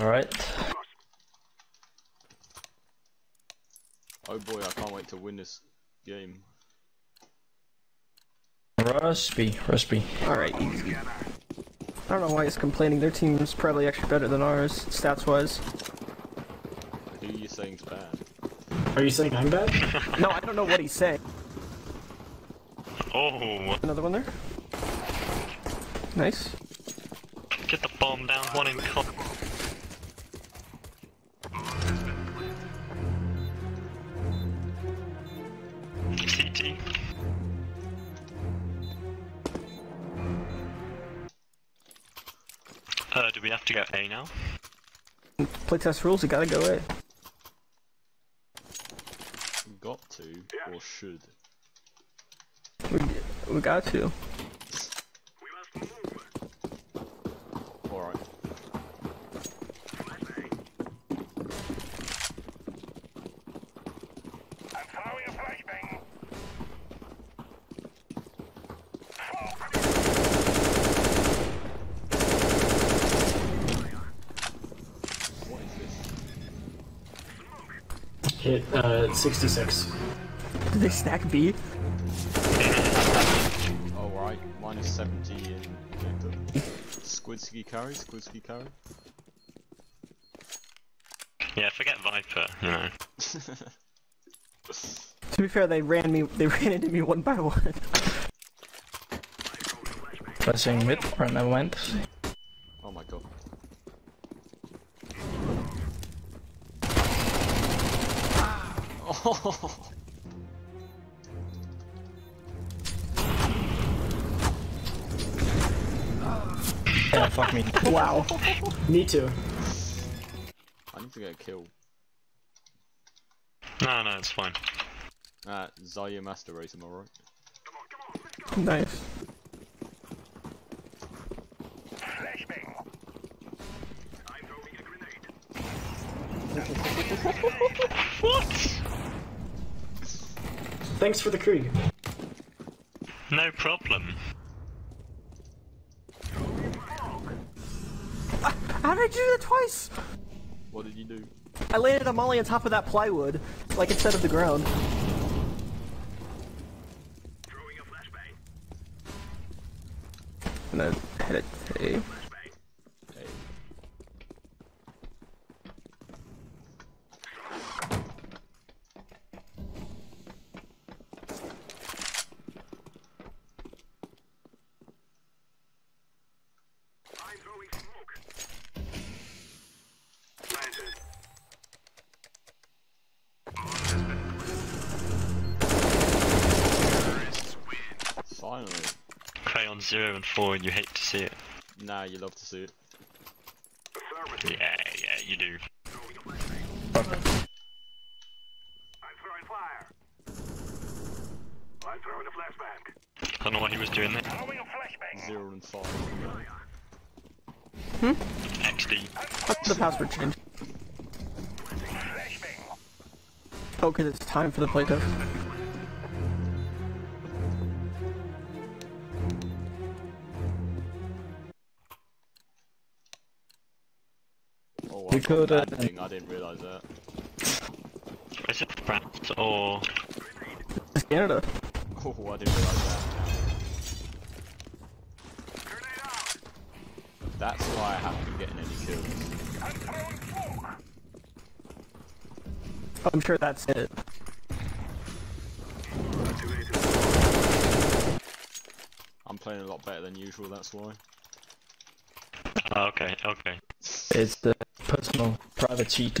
Alright. Oh boy, I can't wait to win this game. Rusby, Rusby. Alright, easy. I don't know why he's complaining. Their team's probably actually better than ours, stats wise. Who are you saying's bad? Are you saying I'm bad? No, I don't know what he's saying. Oh, Another one there? Nice. get the bomb down, one in co- Uh, do we have to go A now? Playtest rules, you gotta go A. Got to, or should? We, we got to. 66. Did they stack B? Oh, Alright, minus 70 in Jacob. Squidski carry, Squidski carry. Yeah, forget Viper, you know. To be fair, they ran me. They ran into me one by one. Flashing mid, or never mind. Me too. I need to get a kill. No, no, it's fine. Ah, Zaya Master Race, am I right? Come on, come on, Nice. What? Thanks for the Krieg. No problem. Did I do that twice? What did you do? I landed a molly on top of that plywood, like instead of the ground. Crayon 0 and 4, and you hate to see it. Nah, you love to see it. Yeah, yeah, you do. Fuck. I don't know what he was doing there. Zero and five. Hmm? XD. What's the password change? Oh, because it's time for the playtest. You I got could, bad thing. I didn't realise that. Is it France or... It's Canada. Oh, I didn't realise that. That's why I haven't been getting any kills. I'm sure that's it. I'm playing a lot better than usual, that's why. Oh, okay, okay. It's the personal private cheat.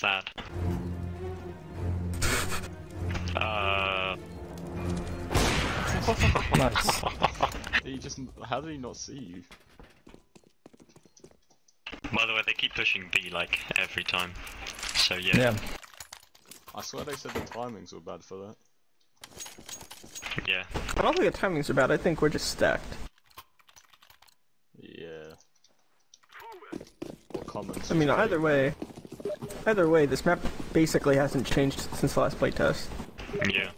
Killed, that's sad. Uh... Nice. He just. How did he not see you? By the way, they keep pushing B like every time. So yeah. Yeah. I swear they said the timings were bad for that. Yeah. I don't think the timings are bad. I think we're just stacked. Yeah. Or comments. I mean, either way, either way, this map basically hasn't changed since the last playtest. Yeah.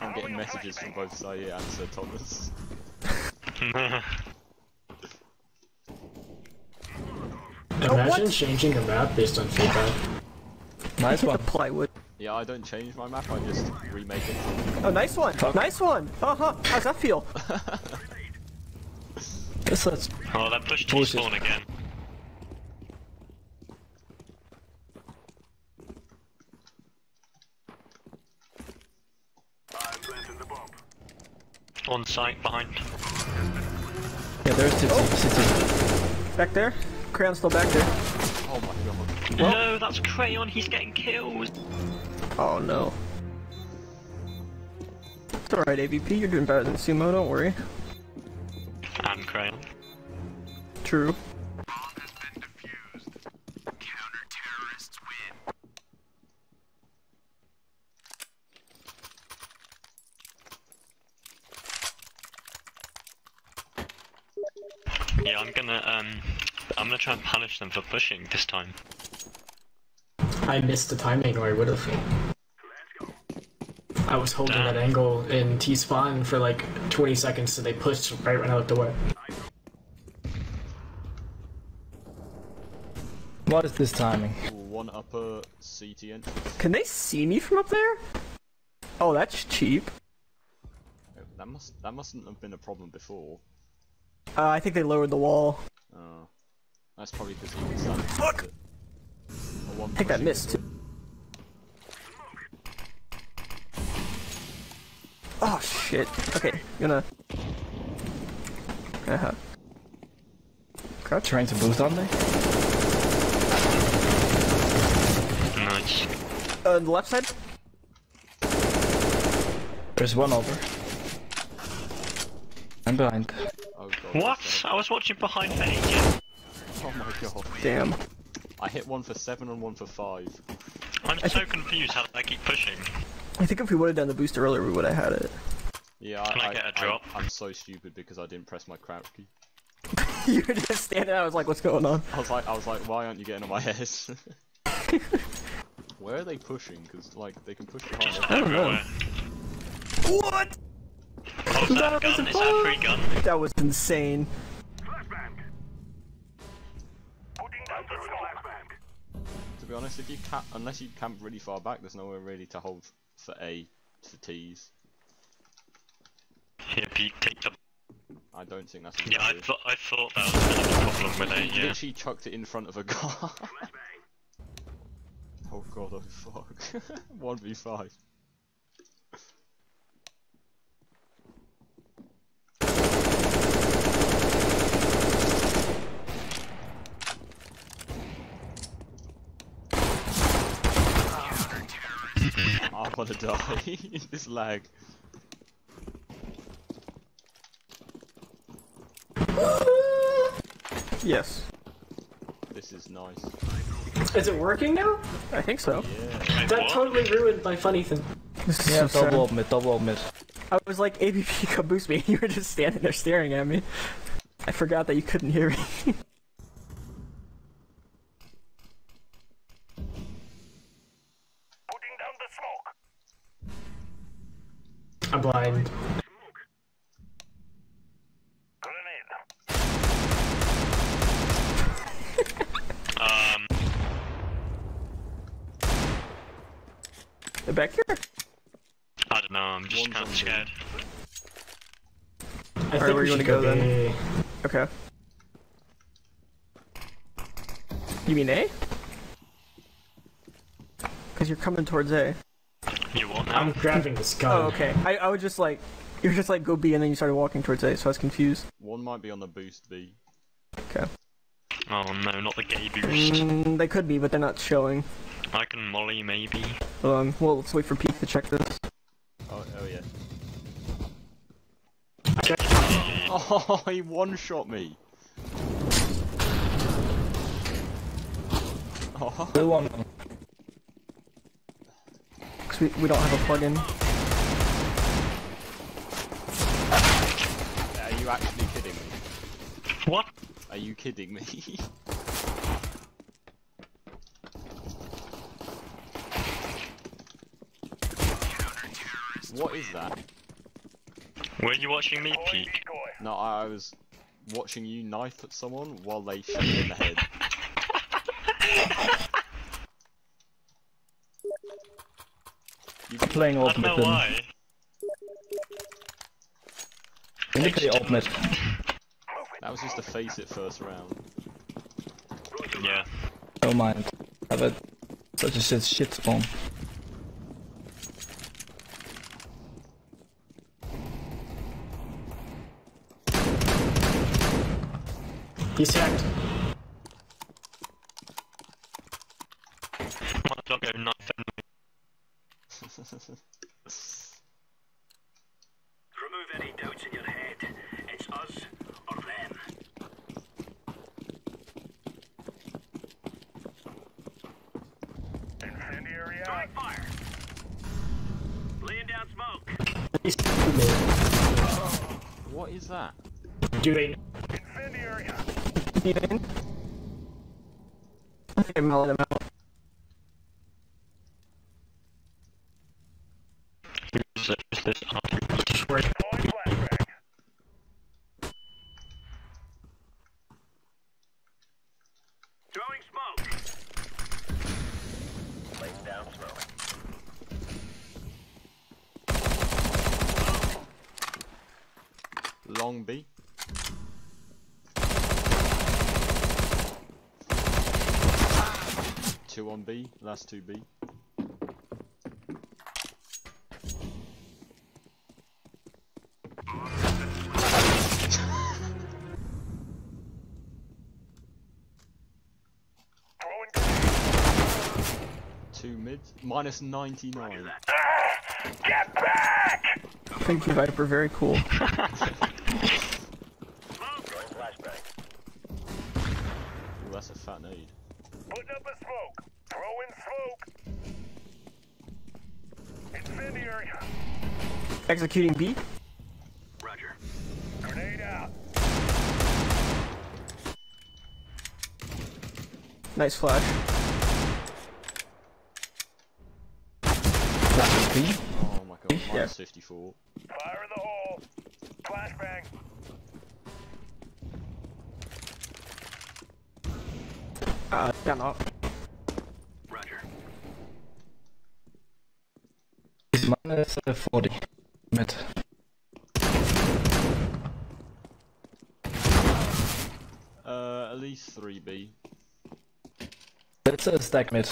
I'm getting messages from both Xayir and Sir Thomas. Imagine changing a map based on feedback. Nice The one. plywood. Yeah, I don't change my map, I just remake it. Oh, nice one. Nice one. Uh huh. How's that feel? This is oh, that pushed T Bullshit. spawn again. On site behind. yeah. There's city. City. Back there. Crayon's still back there. Oh my god. No, that's Crayon. He's getting killed. Oh no. It's alright, ABP. You're doing better than Sumo. Don't worry. And Crayon. True. Yeah, I'm gonna um, I'm gonna try and punish them for pushing this time. I missed the timing, or I would have. I was holding Damn. that angle in T spawn for like 20 seconds, so they pushed right when I looked away. What is this timing? One upper CT entry. Can they see me from up there? Oh, that's cheap. That must that mustn't have been a problem before. Uh, I think they lowered the wall. Uh, that's probably because he was. Fuck! I I think that missed too. Oh shit. Okay, gonna. Uh huh. Crouch. Trying to boost on me? Nice. Uh, the left side. There's one over. I'm behind. Oh god. What? I was watching behind for ages. Bad. Oh my god. Damn. I hit one for seven and one for five. I'm so confused how they keep pushing. I think if we would have done the booster earlier, we would have had it. Yeah, Can I get a drop? I, am so stupid because I didn't press my crouch key. you were just standing there. I was like, "What's going on?" I was like, I was like, why aren't you getting on my head? Where are they pushing? Because like they can push behind. Just us. don't know. Oh, everywhere. What? Oh, that That was gun? a Is that a bug. free gun? That was insane. Be honest, if you camp, unless you camp really far back, there's nowhere really to hold for A for T's. Here, Pete, take the. I don't think that's. a good Yeah, I idea. thought I thought that was gonna be a problem with it. He Yeah. literally chucked it in front of a car. oh god, oh fuck. 1v5. I wanna die. this lag. Yes, This is nice. Is it working now? I think so. Yeah. That totally ruined my funny thing. This is Yeah, so double up mid, double up mid. I was like, ABP, come boost me. You were just standing there staring at me. I forgot that you couldn't hear me. I'm. Um, They're back here. I don't know. I'm just kind of scared. I Alright, where we you should wanna go go then? Okay. You mean A? Because you're coming towards A. I'm grabbing this gun. Oh, okay. I, I was just like, you were just like, go B, and then you started walking towards A, so I was confused. One might be on the boost B. Okay. Oh no, not the gay boost. Mm, they could be, but they're not showing. I can molly, maybe. Hold on, well, let's wait for Pete to check this. Oh, oh yeah. Okay. oh, he one-shot me. Oh. Blue one. Because we, we don't have a plug-in. are you actually kidding me? What? Are you kidding me? what is that? Were you watching me peek? No, I, I was watching you knife at someone while they shot me in the head. You can- Playing I don't ultimate know then. why. When you play ultimate. that was just a face it first round. Yeah. Don't mind. I've had such a shit shit spawn. He's hacked. Might as well go knife only. Remove any doubts in your head. It's us or them. Incendiary out. fire. Laying down smoke. He's mid. what is that? Doing. Incendiary Feed in. Okay, I'm gonna let him out. Is it- is this up? Destroyed. Deploying flashbang. Throwing smoke. Laying down smoke. Long B. Two on B, last two B. minus 99. Ah, get back! Thank you, Viper. Very cool. Smoke. Ooh, that's a fat nade. Putting up a smoke. Throwing smoke. Incendiary. Executing B. Roger. Grenade out. Nice flash. B. Oh my god, Yeah. minus 54. Fire in the hole. Flashbang. Uh, yeah, not. Roger. Uh, 40. Mid. Uh, at least 3B. Let's uh, stack mid.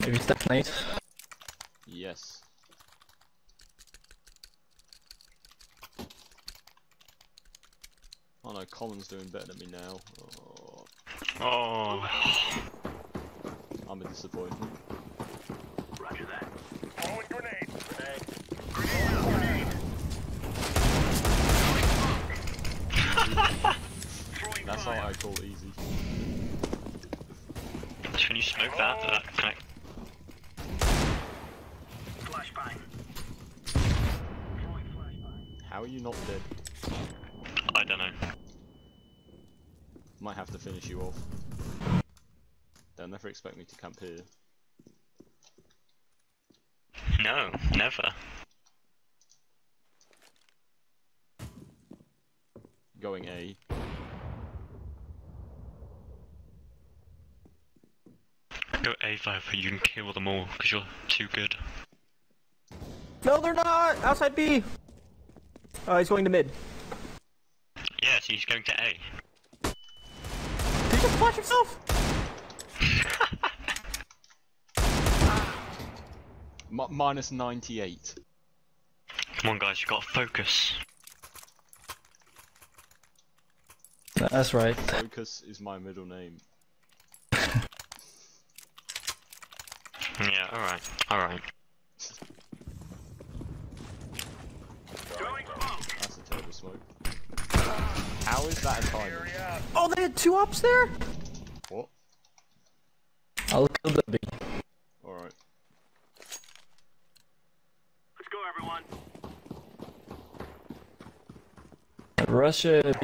Maybe stack nade. 25, you can kill them all, because you're too good. No, they're not! Outside B! Oh, he's going to mid. Yes, he's going to A. Did he just flash himself? minus 98. Come on, guys, you gotta focus. That's right. Focus is my middle name. Alright, alright. Throwing smoke. That's a terrible smoke. How is that a timing? Area out. Oh, they had two ops there? What? I'll Kill the B. Alright. Let's go, everyone. Russia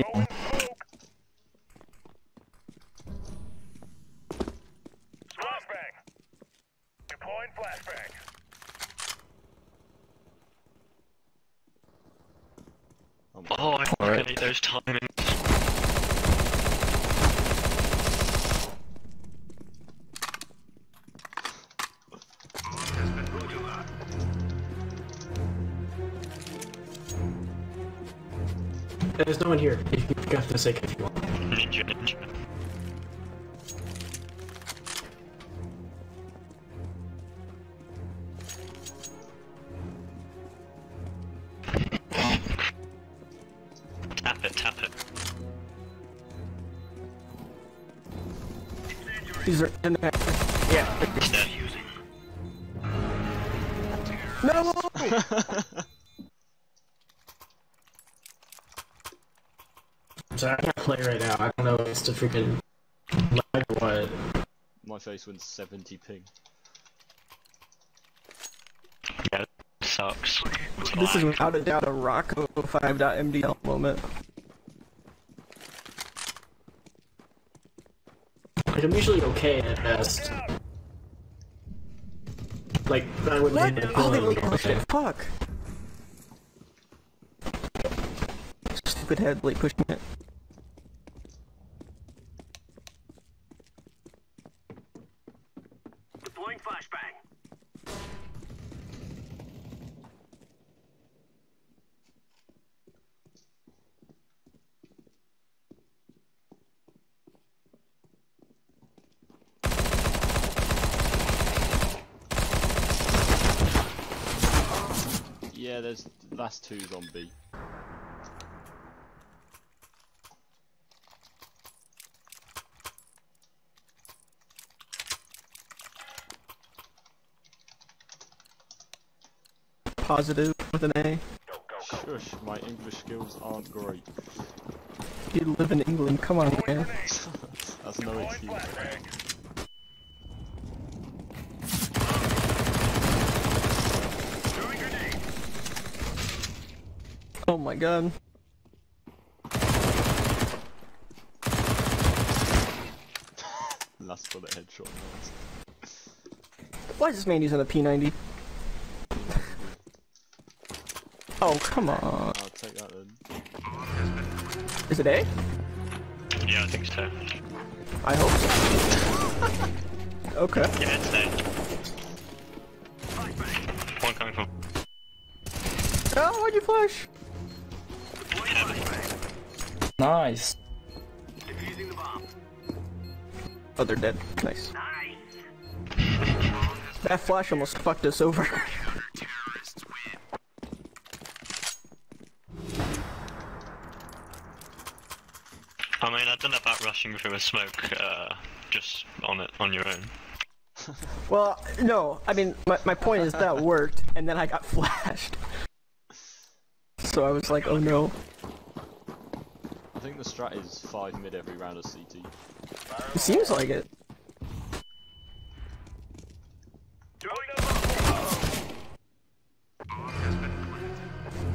These are in there. Yeah. It's dead. No! So I can't play right now. I don't know if it's the freaking lag or what. My face went 70 ping. Yeah, sucks. This is without a doubt a Rocco 5.mdl moment. Like I'm usually okay at best. Like I wouldn't What? be able to Oh, they oh, shit, fuck! Stupid head late pushing it. Deploying flashbang. There's last two's on B. Positive with an A. Go, go, go. Shush, my English skills aren't great. You live in England, come on, man. That's no excuse. flashbang. Throwing grenade. Oh my god. Last bullet headshot. Nice. Why is this man using a P90? Oh, come on. I'll take that then. Is it A? Yeah, I think so. I hope so. okay. Yeah, it's dead. One coming from Oh, why'd you flash? Nice. Defusing the bomb. Oh, they're dead. Nice. Nice. That flash almost fucked us over. I mean, I don't know about rushing through a smoke, uh, just on it, on your own. well, no, I mean, my, my point is that worked, and then I got flashed. So I was like, oh no. I think the strat is 5 mid every round of CT. It seems like it. Throwing the bomb.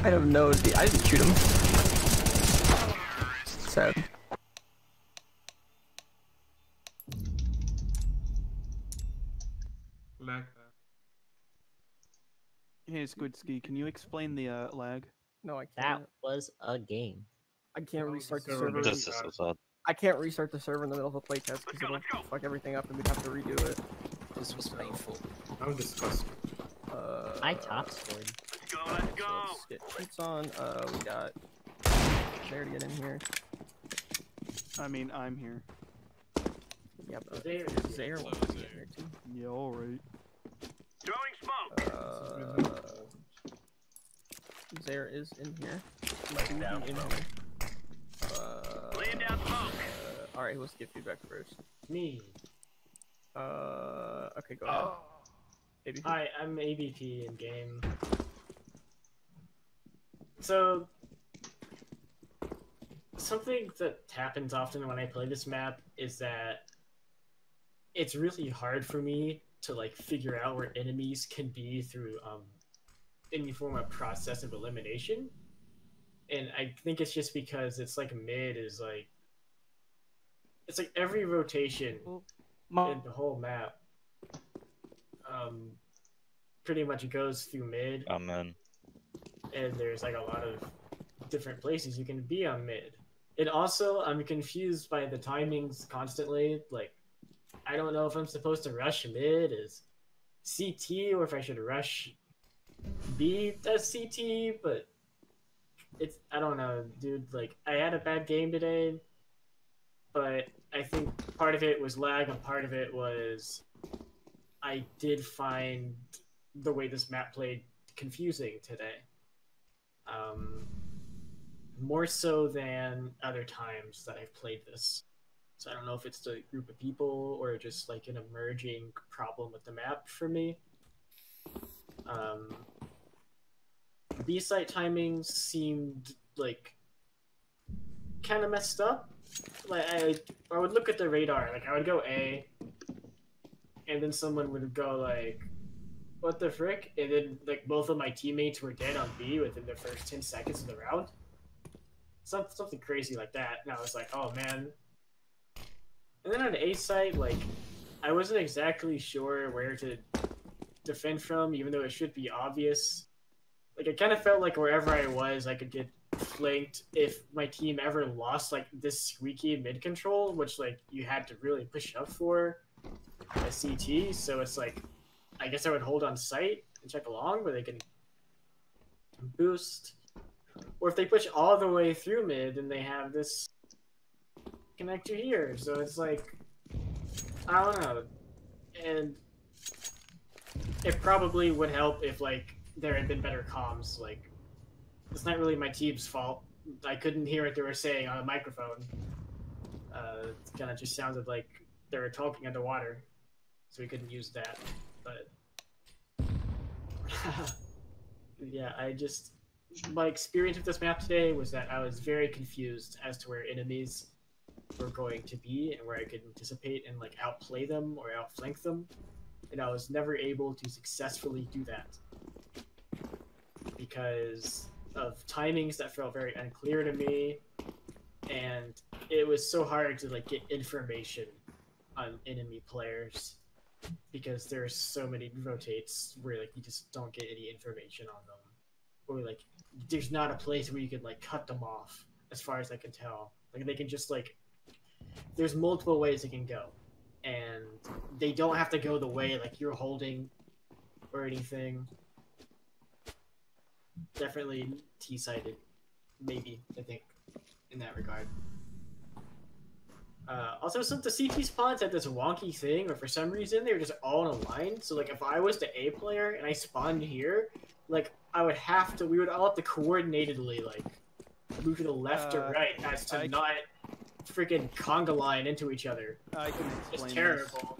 I don't know. the- I didn't shoot him. Sad. Lag. Hey, Squidski, can you explain the uh, lag? No, I can't. That was a game. I can't restart the server server. This is sad. I can't restart the server in the middle of a playtest because it'll fuck everything up and we'd have to redo it. This was painful. I'm disgusted. Uh, I top scored. Let's go, let's go. let's get cheats on. Uh, we got there to get in here. I mean, I'm here. Yeah, but Xayir. Xayir wants to get in there too. Yeah, alright. Throwing smoke. Uh, Xayir is in here. He do be in here. Laying down smoke. uh, all right, let's get feedback first. Me. Uh, okay, go ahead. Maybe. Hi, I'm ABP in game. So, something that happens often when I play this map is that it's really hard for me to like figure out where enemies can be through um any form of process of elimination. And I think it's just because it's like mid is like it's like every rotation in the whole map um pretty much goes through mid Amen. and there's like a lot of different places you can be on mid. And also, I'm confused by the timings constantly. Like, I don't know if I'm supposed to rush mid as CT or if I should rush B as CT, but it's I don't know, dude. Like, I had a bad game today, but I think part of it was lag and part of it was I did find the way this map played confusing today. Um, more so than other times that I've played this. So I don't know if it's the group of people or just like an emerging problem with the map for me. Um, B site timings seemed like kind of messed up. Like I, I would look at the radar, like I would go A, and then someone would go like, "What the frick?" And then like both of my teammates were dead on B within the first ten seconds of the round. Some, something crazy like that. And I was like, "Oh man." And then on A site, like I wasn't exactly sure where to defend from, even though it should be obvious. Like it kind of felt like wherever I was, I could get flanked if my team ever lost like this squeaky mid control, which like you had to really push up for a CT. So it's like, I guess I would hold on site and check along where they can boost, or if they push all the way through mid, and they have this connector here. So it's like, I don't know, and it probably would help if like there had been better comms. Like, it's not really my team's fault. I couldn't hear what they were saying on the microphone. Uh, it kind of just sounded like they were talking underwater, so we couldn't use that. But yeah, I just my experience with this map today was that I was very confused as to where enemies were going to be and where I could anticipate and like outplay them or outflank them, and I was never able to successfully do that because of timings that felt very unclear to me, and it was so hard to like get information on enemy players because there's so many rotates where like you just don't get any information on them, or like there's not a place where you can like cut them off. As far as I can tell, like they can just like there's multiple ways they can go, and they don't have to go the way like you're holding or anything definitely T-sided, maybe I think, in that regard. Uh, also, some the CT spawns had this wonky thing, where for some reason they were just all in a line. So like, if I was the A player and I spawned here, like I would have to, we would all have to coordinatedly like move to the left or Uh, right as to I- not freaking conga line into each other. I can explain It's terrible.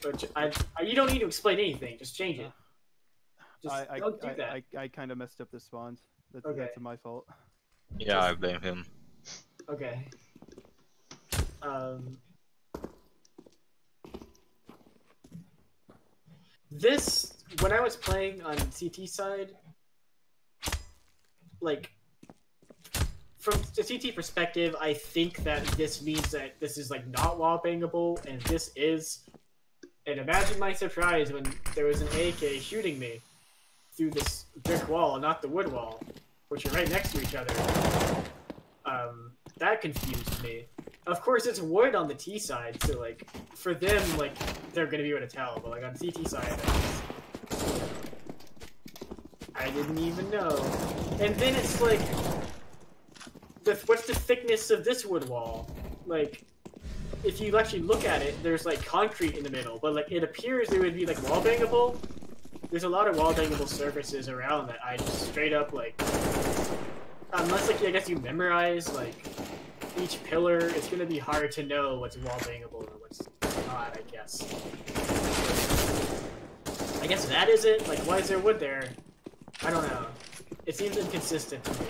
But I, I, you don't need to explain anything. Just change it. Just. I I, don't do I, that. I, I kind of messed up the spawns. That's, Okay. that's my fault. Yeah, I blame him. Okay. Um. This, when I was playing on CT side, like, from the CT perspective, I think that this means that this is like not wall bangable, and this is. And imagine my surprise when there was an AK shooting me through this brick wall, not the wood wall, which are right next to each other. Um, that confused me. Of course, it's wood on the T side, so like for them, like they're gonna be able to tell. But like on CT side, I, just- I didn't even know. And then it's like, the, what's the thickness of this wood wall? Like, if you actually look at it, there's like concrete in the middle, but like it appears it would be like wall bangable. There's a lot of wall bangable surfaces around that I just straight up like unless like I guess you memorize like each pillar, it's gonna be hard to know what's wall bangable and what's not. I guess. I guess that is it. Like, why is there wood there? I don't know. It seems inconsistent to me,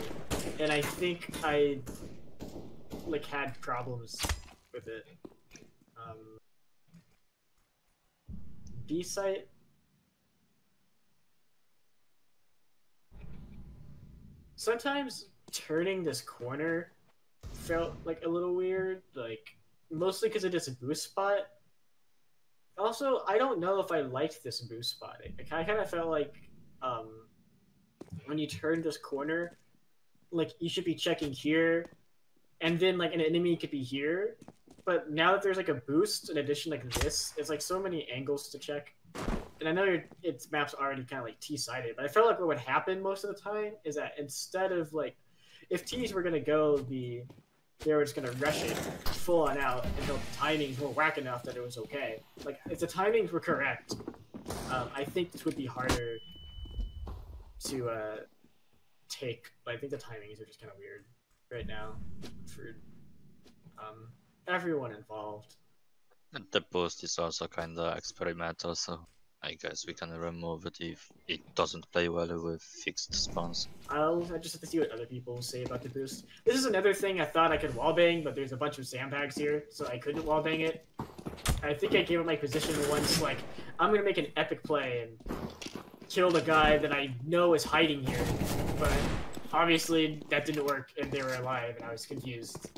and I think I like had problems with it. Um, B site. Sometimes turning this corner felt like a little weird, like mostly because it is a boost spot. Also, I don't know if I liked this boost spot. Like, I kind of felt like um, when you turn this corner, like you should be checking here, and then like an enemy could be here. But now that there's like a boost in addition like this, it's like so many angles to check. And I know your its map's already kind of like T-sided, but I felt like what would happen most of the time is that instead of like, if T's were gonna go the, they were just gonna rush it full on out until the timings were whack enough that it was okay. Like if the timings were correct, um, I think this would be harder to uh, take. But I think the timings are just kind of weird right now for um, everyone involved. The boost is also kinda experimental, so I guess we can remove it if it doesn't play well with fixed spawns. I'll I just have to see what other people say about the boost. This is another thing I thought I could wallbang, but there's a bunch of sandbags here, so I couldn't wallbang it. I think I gave up my position once, like, I'm gonna make an epic play and kill the guy that I know is hiding here. But obviously that didn't work and they were alive and I was confused.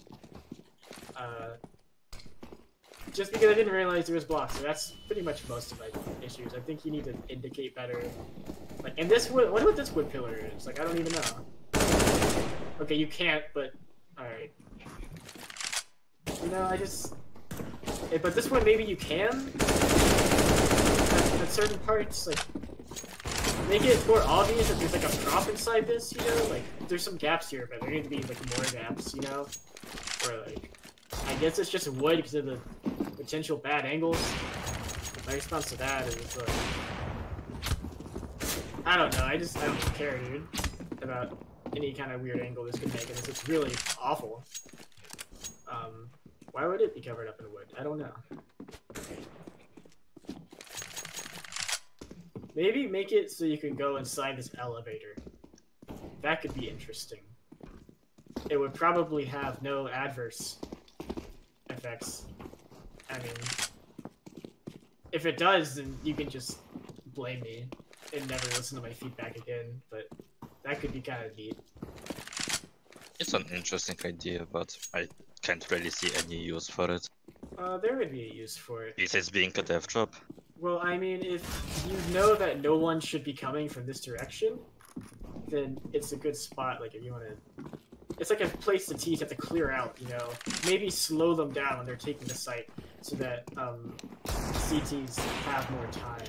Uh, just because I didn't realize there was blocks. So that's pretty much most of my issues. I think you need to indicate better. Like, and this wood, what what this wood pillar is? Like, I don't even know. Okay, you can't, but alright. You know, I just. eh, but this one, maybe you can. At, at certain parts, like, make it more obvious that there's like a prop inside this. You know, like there's some gaps here, but there need to be like more gaps. You know, or like. I guess it's just wood because of the potential bad angles. My response to that is like, I don't know. I just I don't care, dude, about any kind of weird angle this could make, and it's really awful. Um, why would it be covered up in wood? I don't know. Maybe make it so you can go inside this elevator. That could be interesting. It would probably have no adverse effects. I mean, if it does, then you can just blame me and never listen to my feedback again. But that could be kind of neat. It's an interesting idea, but I can't really see any use for it. Uh, there would be a use for it. It is being a dev drop. Well, I mean, if you know that no one should be coming from this direction, then it's a good spot. Like, if you want to, it's like a place the T's have to clear out. You know, maybe slow them down when they're taking the site, so that um, CTs have more time.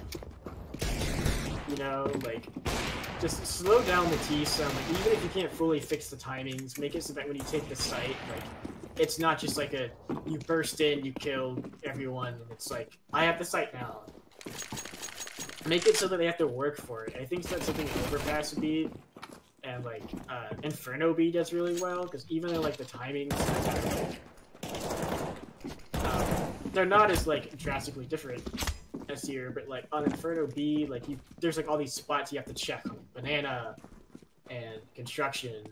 You know, like just slow down the T some. Like, even if you can't fully fix the timings, make it so that when you take the site, like it's not just like a you burst in, you kill everyone, and it's like I have the site now. Make it so that they have to work for it. I think that's something Overpass would be, and like uh, Inferno B does really well because even though like the timings, um, they're not as like drastically different as here, but like on Inferno B, like you, there's like all these spots you have to check, like banana and construction,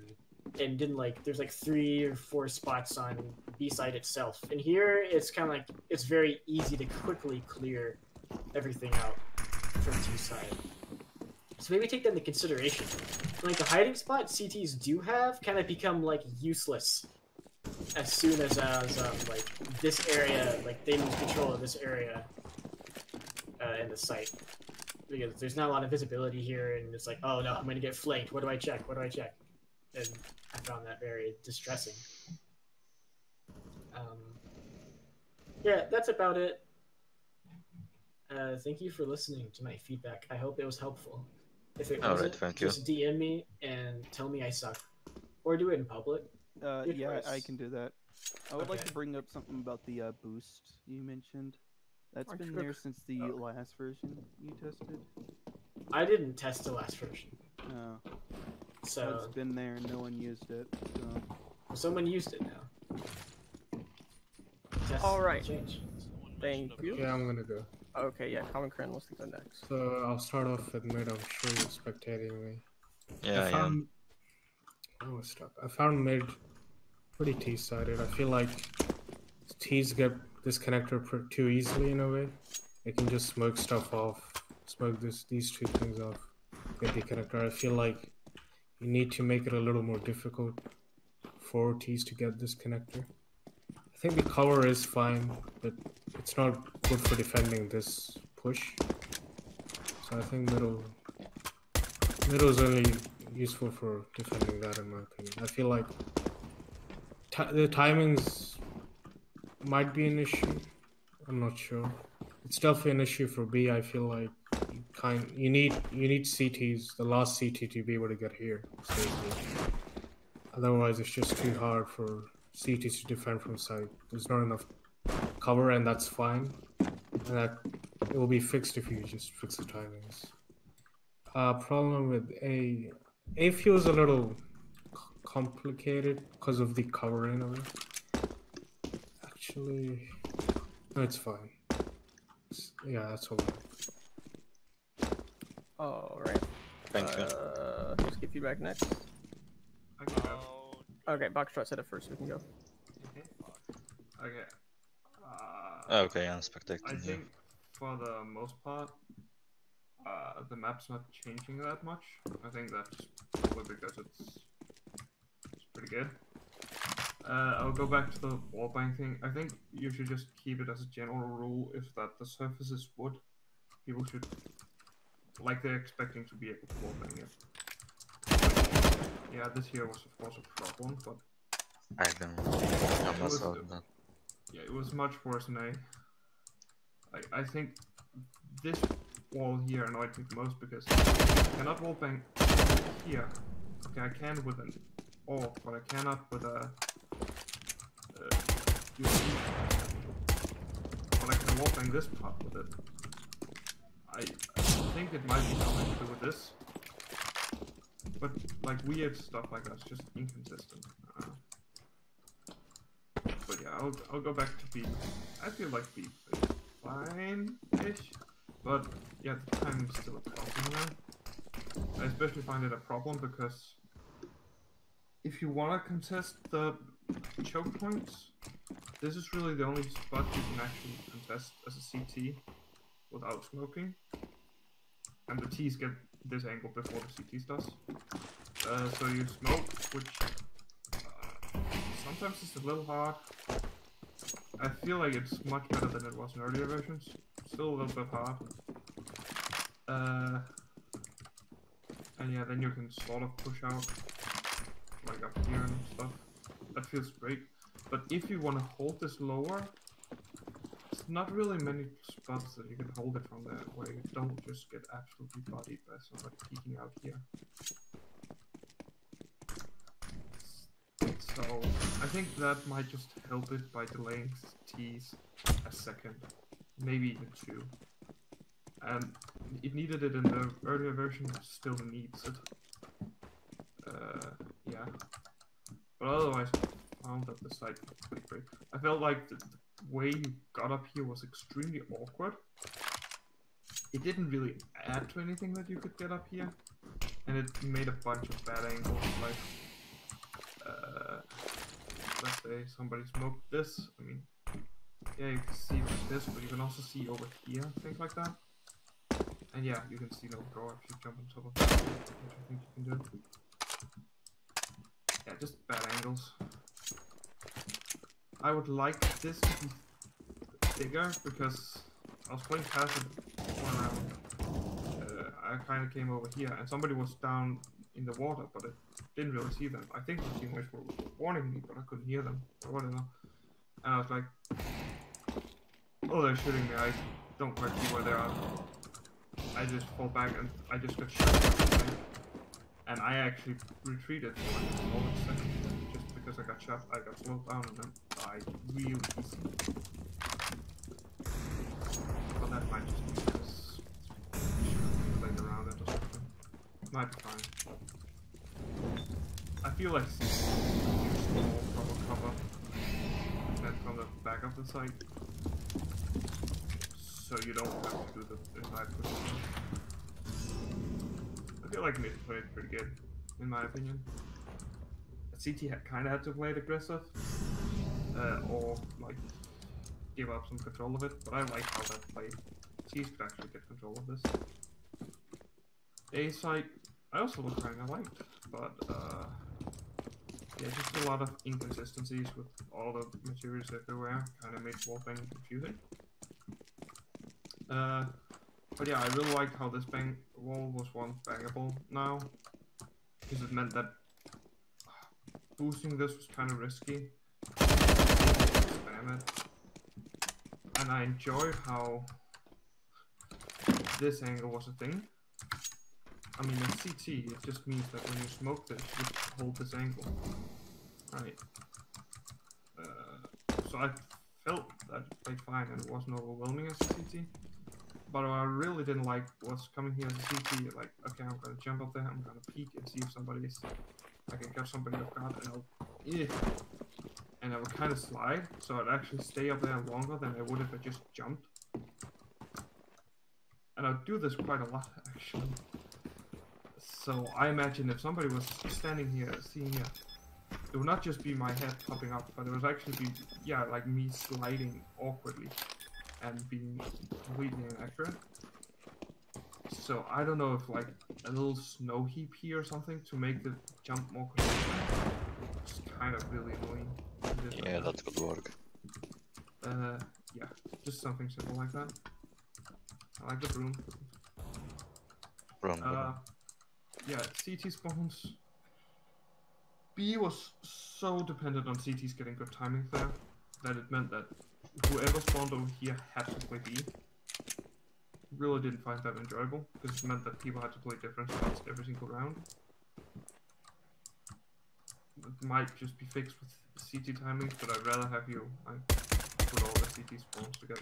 and then like there's like three or four spots on B side itself. And here it's kind of like it's very easy to quickly clear everything out from T side. So maybe take that into consideration. Like the hiding spot CTs do have kind of become like useless as soon as as um, like this area, like they lose control of this area uh, in the site because there's not a lot of visibility here, and it's like, oh no, I'm gonna get flanked. What do I check? What do I check? And I found that very distressing. Um, yeah, that's about it. Uh, thank you for listening to my feedback. I hope it was helpful. If it All right, wasn't, thank you. just DM me and tell me I suck, or do it in public. Uh, Your yeah, I- I can do that. I would like to bring up something about the uh, boost you mentioned. That's Oh, been sure. there since the Okay. last version you tested. I didn't test the last version, No, so it's been there. No one used it. So. someone used it now. Test All right. Change. Thank you. Yeah, I'm gonna go. Okay, yeah, Common Cran wants to go next. So I'll start off with mid. I'm sure you're spectating me. Yeah, I am. found... I was stuck. I found mid pretty T-sided. I feel like T's get disconnected pr- too easily in a way. It can just smoke stuff off, smoke this these two things off. Get the connector. I feel like you need to make it a little more difficult for T's to get this connector. Think the cover is fine, but it's not good for defending this push. So I think middle middle is only useful for defending that in my opinion. I feel like the timings might be an issue. I'm not sure. It's definitely an issue for B. I feel like you kind you need you need CTs, the last CT to be able to get here safely. Otherwise, it's just too hard for CTs to defend from side. There's not enough cover, and that's fine. And that it will be fixed if you just fix the timings. Uh, problem with A, A feels a little complicated because of the covering of it. Actually, no, it's fine. It's- yeah, that's all. All right. Thank you. Uh, just get feedback next. Okay, Boxtrot said it first. We can go. Okay. Uh, Okay, I'm I spectating you. think for the most part, uh, the map's not changing that much. I think that's probably because it's, it's pretty good. Uh, I'll go back to the wallbang thing. I think you should just keep it as a general rule if that the surface is wood, people should, like they're expecting to be able to wallbang it. Yeah, this here was of course a problem, but I don't I It was- that. yeah, it was much worse than A. I, I think this wall here annoyed me the most because I cannot wall bang here. Okay, I can with an AUG, but I cannot with a uh. But I can wall bang this part with it. I, I think it might be something to do with this. But like weird stuff like that's just inconsistent. Uh, but yeah, I'll, I'll go back to B. I feel like B is fine-ish, but yeah, the time is still a problem. I especially find it a problem because if you want to contest the choke points, this is really the only spot you can actually contest as a CT without smoking. And the T's get this angle before the CTs does. Uh, so you smoke, which uh, sometimes it's a little hard. I feel like it's much better than it was in earlier versions. Still a little bit hard. Uh, and yeah, then you can sort of push out, like up here and stuff. That feels great. But if you want to hold this lower, not really many spots that you can hold it from there where you don't just get absolutely bodied by somebody peeking out here. So I think that might just help it by delaying T's a second, maybe even two. And it needed it in the earlier version, still needs it. Uh, yeah. But otherwise, I found that the site pretty great. I felt like the, the way you got up here was extremely awkward. It didn't really add to anything that you could get up here, and it made a bunch of bad angles, like uh, let's say somebody smoked this. I mean, yeah, you can see this, but you can also see over here, things like that. And yeah, you can see no draw if you jump on top of it, which I think you can do. Yeah, just bad angles. I would like this to be bigger because I was playing passive. Uh, I kind of came over here and somebody was down in the water, but I didn't really see them. I think the teammates were warning me, but I couldn't hear them or whatever. And I was like, "Oh, they're shooting me! I don't quite see where they are." I just fall back and I just got shot. And I actually retreated for like a small second just because I got shot. I got slowed down and then But that might just be because played around it or something. Might be fine. I feel like small proper cover and from the back of the site. So you don't have to do the inside push. I feel like mid played pretty good, in my opinion. CT kind of had to play it aggressive, uh, or like give up some control of it, but I like how that played. SCTs could actually get control of this. A site, I also look kind of liked, but uh, yeah, just a lot of inconsistencies with all the materials everywhere. Kind of makes the thing confusing. Uh, but yeah, I really liked how this bang wall was once bangable now, because it meant that boosting this was kind of risky. Spam it. And I enjoy how this angle was a thing. I mean, in CT, it just means that when you smoke this, you hold this angle. Right. Uh, so I felt that it played fine and it wasn't overwhelming as a CT. But I really didn't like what's coming here as a CT, like, okay, I'm gonna jump up there, I'm gonna peek and see if somebody's, I can catch somebody off guard, and I'll, yeah. And I would kind of slide, so I'd actually stay up there longer than I would if I just jumped. And I'd do this quite a lot, actually. So I imagine if somebody was standing here, seeing it, it would not just be my head popping up, but it would actually be, yeah, like me sliding awkwardly and being completely inaccurate. So I don't know if like a little snow heap here or something to make the jump more consistent. It's kind of really annoying. Yeah, that could work. Uh, yeah, just something simple like that. I like the broom. Broom, Uh, yeah, CT spawns. B was so dependent on CTs getting good timing there that it meant that whoever spawned over here had to play B. Really didn't find that enjoyable because it meant that people had to play different spots every single round. It might just be fixed with CT timings, but I'd rather have you like, put all the CT spawns together.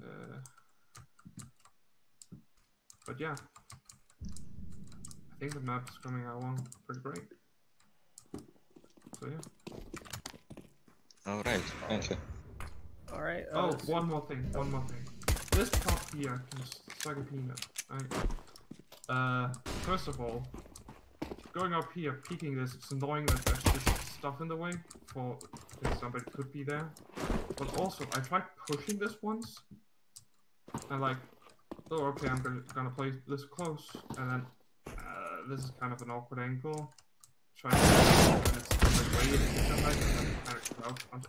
Uh, but yeah, I think the map is coming along pretty great. So yeah. Alright, thank you. All right. Oh, uh, one more thing. One more thing. This top here can suck a peanut. Right. Uh, first of all, going up here, peeking this, it's annoying that there's this stuff in the way for somebody could be there. But also, I tried pushing this once, and like, oh, okay, I'm gonna, gonna play this close, and then uh, this is kind of an awkward angle. Trying to, and it's kind of then kind of crouch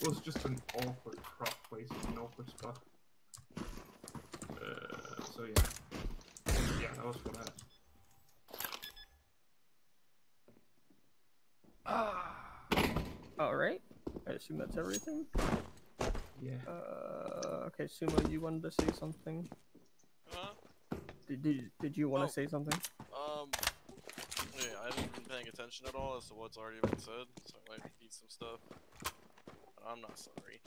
it was just an awkward crop place, an awkward spot. Uh, so yeah. Yeah, that was for that. All right. I assume that's everything. Yeah. Uh, okay, Sumo, you wanted to say something? Huh? Did did, did you want to Oh. say something? Um, yeah, I haven't been paying attention at all as to what's already been said, so I might repeat some stuff. I'm not sorry.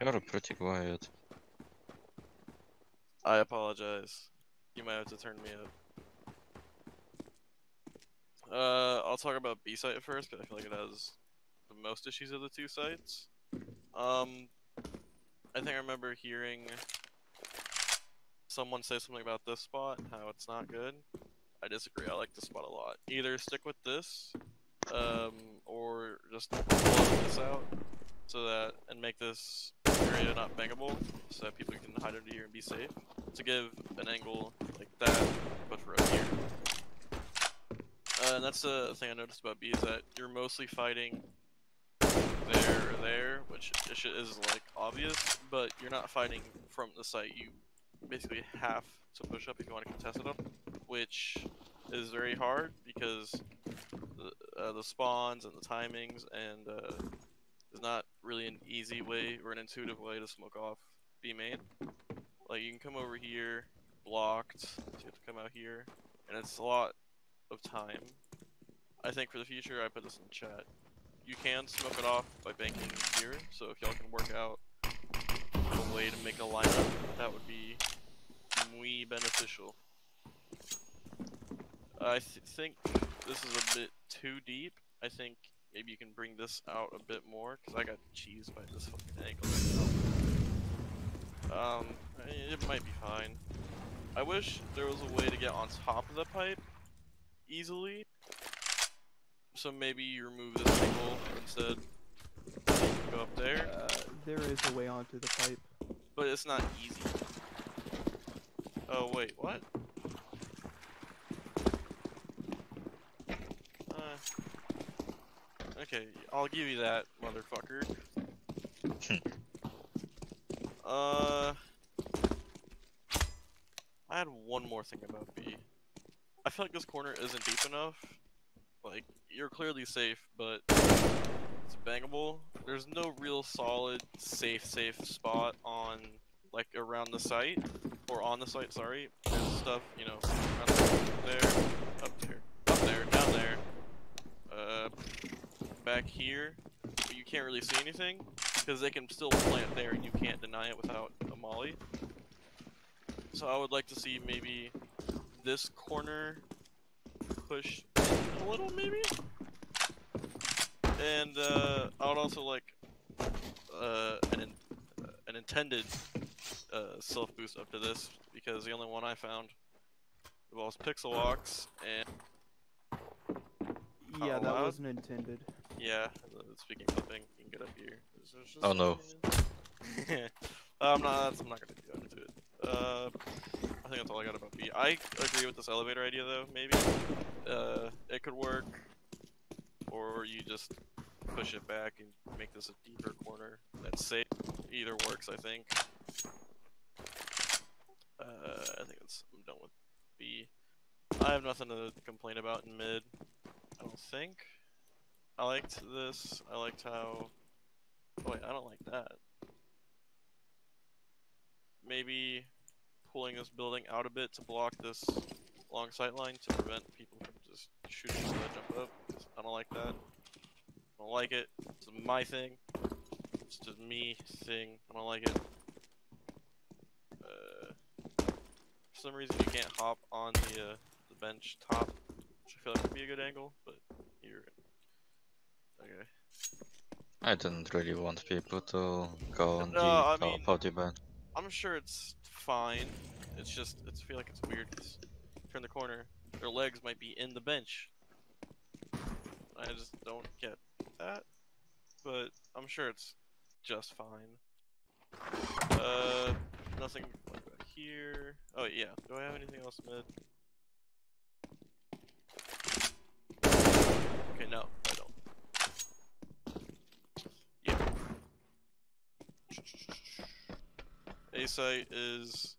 You're a pretty quiet. I apologize. You might have to turn me up. Uh, I'll talk about B site first because I feel like it has the most issues of the two sites. Um, I think I remember hearing someone say something about this spot and how it's not good. I disagree. I like this spot a lot. Either stick with this, um, or just blow this out so that and make this area not bangable so that people can hide under here and be safe. To give an angle like that, but for up here. Uh, and that's the thing I noticed about B is that you're mostly fighting there or there, which is is, like obvious, but you're not fighting from the site. You basically have to push up if you want to contest it up, which is very hard because the, uh, the spawns and the timings and uh, there's not really an easy way or an intuitive way to smoke off B main. Like you can come over here, blocked, so you have to come out here, and it's a lot of time. I think for the future, I put this in chat. You can smoke it off by banking here, so if y'all can work out a way to make a lineup, that would be muy beneficial. I th think this is a bit too deep. I think maybe you can bring this out a bit more, because I got cheesed by this fucking angle right now. Um, it might be fine. I wish there was a way to get on top of the pipe easily. So maybe you remove this angle instead. You can go up there. Uh, there is a way onto the pipe. But it's not easy. Oh wait, what? Uh, okay, I'll give you that, motherfucker. uh, I had one more thing about B. I feel like this corner isn't deep enough. Like, you're clearly safe, but it's bangable. There's no real solid, safe, safe spot on, like, around the site. Or on the site, sorry. There's stuff, you know, there, up there, up there, down there, uh, back here. But you can't really see anything, because they can still plant there and you can't deny it without a molly. So I would like to see maybe this corner push a little, maybe? And uh, I would also like uh, an, in- uh, an intended uh, self boost up to this because the only one I found involves pixel walks and Yeah, that allowed? wasn't intended. yeah. uh, Speaking of clipping, you can get up here. Is there just- Oh no. I'm not. I'm not gonna go into it. I think that's all I got about B. I agree with this elevator idea though. Maybe uh, it could work, or you just push it back and make this a deeper corner. That's safe. Either works, I think. Uh, I think that's. I'm done with B. I have nothing to complain about in mid. I don't think. I liked this. I liked how. Oh, wait, I don't like that. Maybe pulling this building out a bit to block this long sight line to prevent people from just shooting the jump up. I don't like that. I don't like it. It's my thing. It's just me thing. I don't like it. Uh, for some reason you can't hop on the uh, the bench top, which I feel like would be a good angle, but you're okay. I didn't really want people to go on No, the I mean- party ban. I'm sure it's fine. It's just, it's I feel like it's weird. 'cause turn the corner, their legs might be in the bench. I just don't get that, but I'm sure it's just fine. Uh, nothing like that here. Oh yeah. Do I have anything else mid? Okay, no, I don't. Yeah. A site is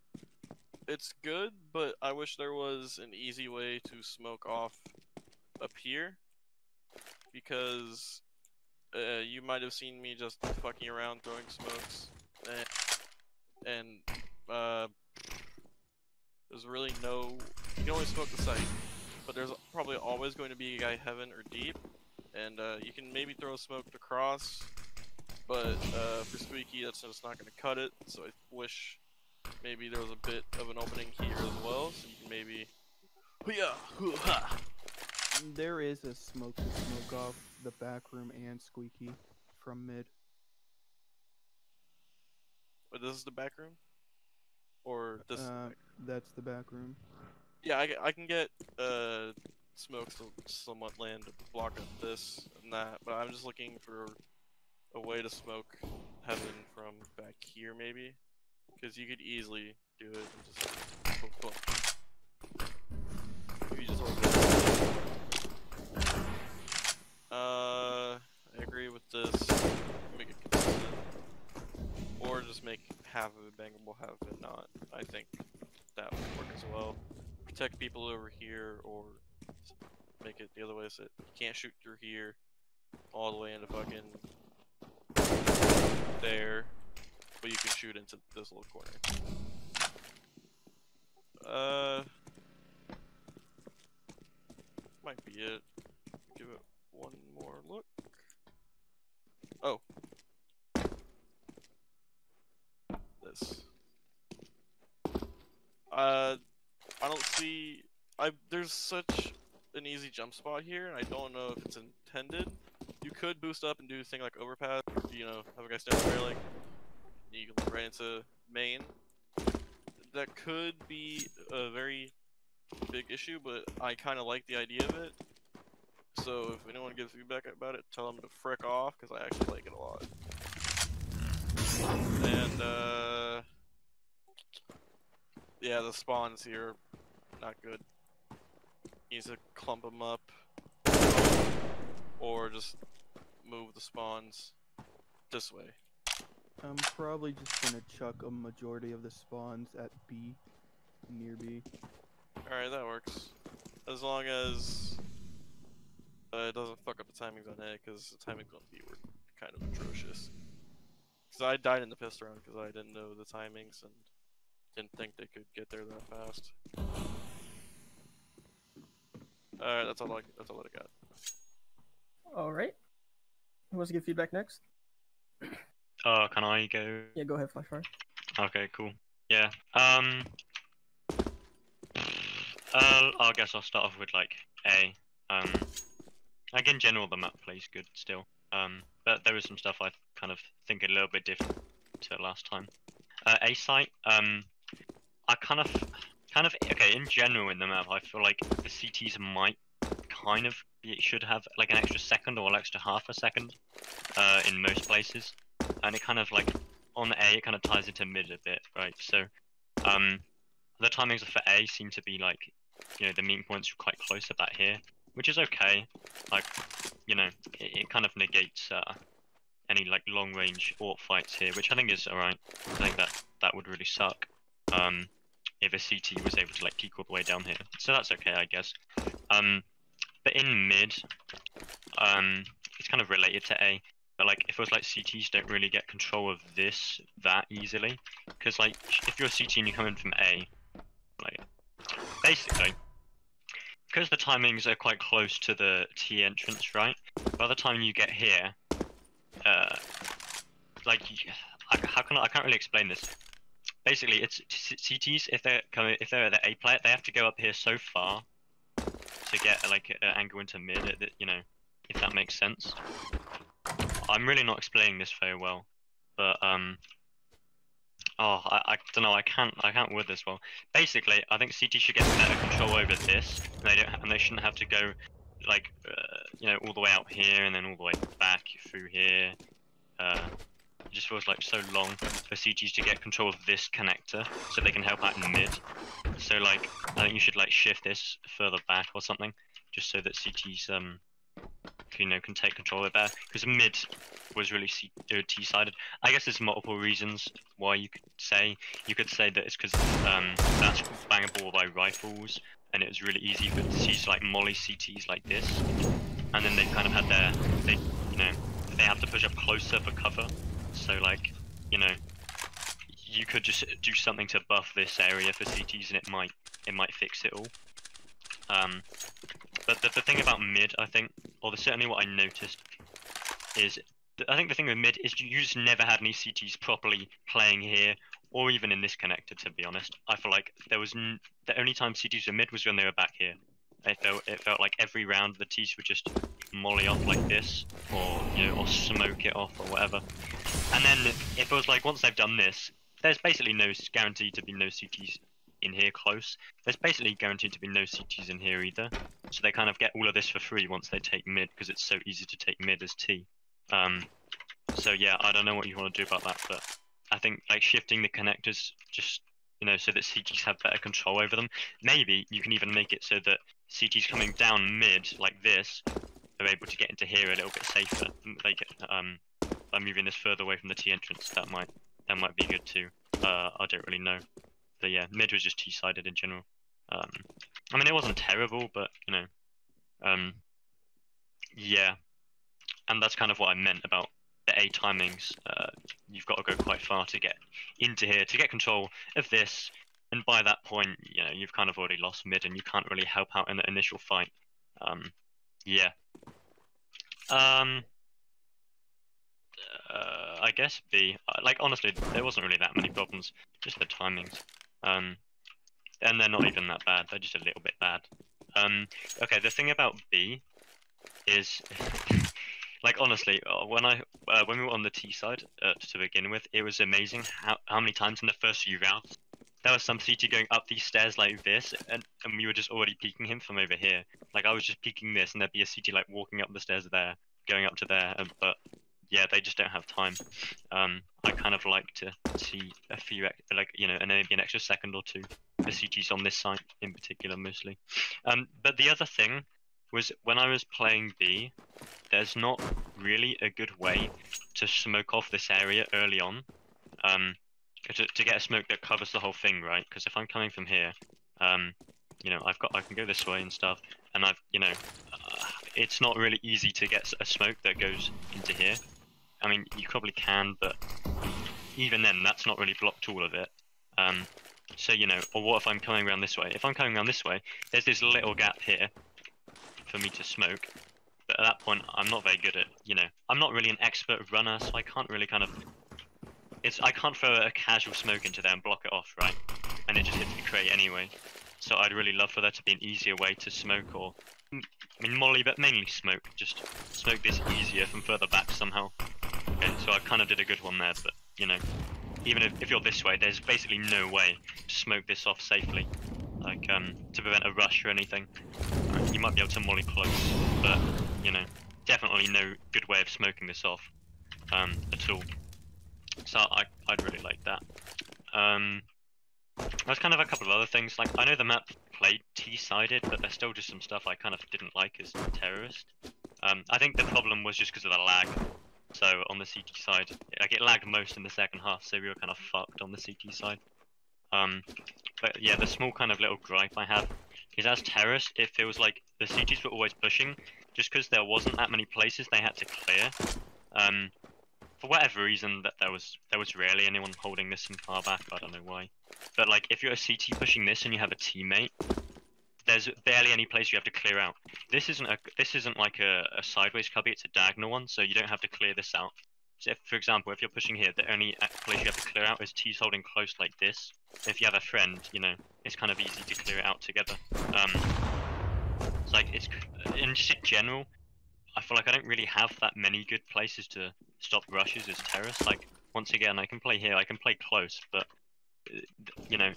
it's good, but I wish there was an easy way to smoke off up here because uh, you might have seen me just fucking around throwing smokes and and uh, there's really no you can only smoke the site, but there's probably always going to be a guy heaven or deep, and uh, you can maybe throw smoke across but uh, for Squeaky, that's just not going to cut it. So I wish maybe there was a bit of an opening here as well, so you can maybe. There is a smoke to smoke off the back room and Squeaky from mid. But this is the back room, or this? the Uh, that's the back room. Yeah, I, I can get uh smokes to somewhat land to block up this and that, but I'm just looking for a way to smoke heaven from back here maybe, because you could easily do it and just boom, boom. Just. Uh, I agree with this. Make it consistent, or just make half of it bangable, half of it not. I think that would work as well. Protect people over here, or make it the other way so you can't shoot through here all the way into fucking there, but you can shoot into this little corner. Uh, might be it. Give it one more look. Oh, this. Uh, I don't see. I there's such an easy jump spot here, and I don't know if it's intended. You could boost up and do a thing like overpass. You know, have a guy stand there like. You can look right into main. That could be a very big issue, but I kind of like the idea of it. So if anyone gives feedback about it, tell them to frick off because I actually like it a lot. And uh, yeah, the spawns here, not good. Needs to clump them up, or just move the spawns this way. I'm probably just gonna chuck a majority of the spawns at B, near B. Alright, that works. As long as uh, it doesn't fuck up the timings on A, because the timings on B were kind of atrocious. Because I died in the pistol round because I didn't know the timings and didn't think they could get there that fast. Alright, that's all I that's all I got. All right. Who wants to give feedback next? Oh, can I go? Yeah, go ahead, Flashfire. Okay, cool. Yeah. Um. Uh, I guess I'll start off with like A. Um. Like in general, the map plays good still. Um. But there is some stuff I kind of think a little bit different to last time. Uh, A site. Um. I kind of, kind of okay. In general, in the map, I feel like the CTs might kind of it should have like an extra second or an extra half a second. Uh, in most places, and it kind of like on A, it kind of ties into mid a bit, right? So, um, the timings for A seem to be like, you know, the meeting points are quite close about here, which is okay. Like, you know, it, it kind of negates uh, any like long range AWP fights here, which I think is alright. I think that that would really suck. Um, if a CT was able to like peek all the way down here, so that's okay, I guess. Um, but in mid, um, it's kind of related to A. But like, if it was like CTs don't really get control of this that easily, because like, if you're a CT and you come in from A, like, basically, because the timings are quite close to the T entrance, right? By the time you get here, uh, like, I, how can I, I can't really explain this. Basically, it's CTs if they're coming if they're at the A player, they have to go up here so far to get like an angle into mid. You know, if that makes sense. I'm really not explaining this very well, but um, oh, I, I don't know. I can't I can't word this well. Basically, I think CT should get better control over this, and they don't and they shouldn't have to go like uh, you know all the way out here and then all the way back through here. Uh, it just feels like so long for CTs to get control of this connector, so they can help out in mid. So like, I think you should like shift this further back or something, just so that CTs um you know can take control of that because mid was really C- uh, T-sided. I guess there's multiple reasons why you could say you could say that it's because um, that's bangable by rifles and it was really easy for C's to like molly CTs like this, and then they kind of had their they you know they have to push up closer for cover, so like you know you could just do something to buff this area for CTs and it might it might fix it all. Um, but the, the thing about mid, I think, or the, certainly what I noticed, is I think the thing with mid is you just never had any CTs properly playing here, or even in this connector. To be honest, I feel like there was the only time CTs were mid was when they were back here. It felt it felt like every round the T's would just molly off like this, or you know, or smoke it off or whatever. And then if it feels like once they've done this, there's basically no s- guarantee to be no CTs in here close. There's basically guaranteed to be no CTs in here either. So they kind of get all of this for free once they take mid because it's so easy to take mid as T. Um, so yeah, I don't know what you want to do about that, but I think like shifting the connectors just you know so that CTs have better control over them. Maybe you can even make it so that CTs coming down mid like this are able to get into here a little bit safer. Like um, by moving this further away from the T entrance, that might that might be good too. Uh, I don't really know. But yeah, mid was just T-sided in general. Um, I mean, it wasn't terrible, but you know, um, yeah, and that's kind of what I meant about the A timings. Uh, you've got to go quite far to get into here to get control of this, and by that point, you know, you've kind of already lost mid, and you can't really help out in the initial fight. Um, yeah. Um. Uh, I guess B. Uh, Like honestly, there wasn't really that many problems. Just the timings. Um, and they're not even that bad. They're just a little bit bad. Um, okay, the thing about B is, like honestly, uh, when I uh, when we were on the T side uh, to begin with, it was amazing how how many times in the first few rounds there was some CT going up these stairs like this, and and we were just already peeking him from over here. Like I was just peeking this, and there'd be a CT like walking up the stairs there, going up to there, and, but yeah, they just don't have time. Um, I kind of like to see a few, like you know, and maybe an extra second or two for CTs on this site in particular, mostly. Um, but the other thing was when I was playing B, there's not really a good way to smoke off this area early on. Um, to, to get a smoke that covers the whole thing, right? Because if I'm coming from here, um, you know, I've got I can go this way and stuff, and I've you know, uh, it's not really easy to get a smoke that goes into here. I mean, you probably can, but even then, that's not really blocked all of it. Um, so you know, or what if I'm coming around this way? If I'm coming around this way, there's this little gap here for me to smoke. But at that point, I'm not very good at, you know, I'm not really an expert runner, so I can't really kind of, it's I can't throw a casual smoke into there and block it off, right? And it just hits the crate anyway. So I'd really love for there to be an easier way to smoke or, I mean molly, but mainly smoke. Just smoke this easier from further back somehow. So I kind of did a good one there, but you know, even if, if you're this way, there's basically no way to smoke this off safely, like um, to prevent a rush or anything. Right, You might be able to molly close, but you know, definitely no good way of smoking this off um, at all. So I, I'd really like that. Um, there's kind of a couple of other things. Like I know the map played T-sided, but there's still just some stuff I kind of didn't like as a terrorist. Um, I think the problem was just because of the lag. So on the CT side, like it lagged most in the second half, so we were kind of fucked on the CT side. Um, but yeah, the small kind of little gripe I have is as terrorists, it feels like the CTs were always pushing, just because there wasn't that many places they had to clear. Um, for whatever reason, that there was there was rarely anyone holding this in far back. I don't know why. But like, if you're a CT pushing this and you have a teammate, there's barely any place you have to clear out. This isn't a this isn't like a, a sideways cubby. It's a diagonal one, so you don't have to clear this out. So if, for example, if you're pushing here, the only place you have to clear out is T's holding close like this. If you have a friend, you know, it's kind of easy to clear it out together. Um, it's like it's in just in general, I feel like I don't really have that many good places to stop rushes as terrorists. Like once again, I can play here, I can play close, but uh, you know,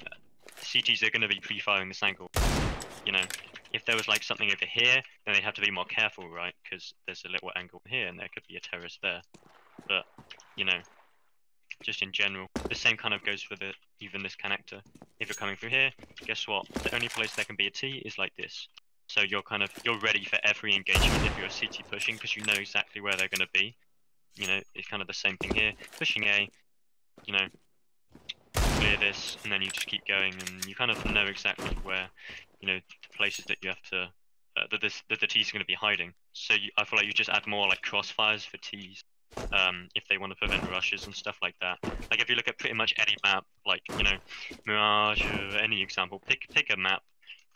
CTs are going to be pre-firing this angle. You know, if there was like something over here, then they'd have to be more careful, right? Because there's a little angle here, and there could be a terrorist there. But you know, just in general, the same kind of goes for the even this connector. If you're coming through here, guess what? The only place there can be a T is like this. So you're kind of you're ready for every engagement if you're CT pushing because you know exactly where they're going to be. You know, it's kind of the same thing here. Pushing A, you know, clear this, and then you just keep going, and you kind of know exactly where, you know, the places that you have to, uh, that this that the T's are going to be hiding. So you, I feel like you just add more like crossfires for T's, um, if they want to prevent rushes and stuff like that. Like if you look at pretty much any map, like you know, Mirage or any example, pick pick a map.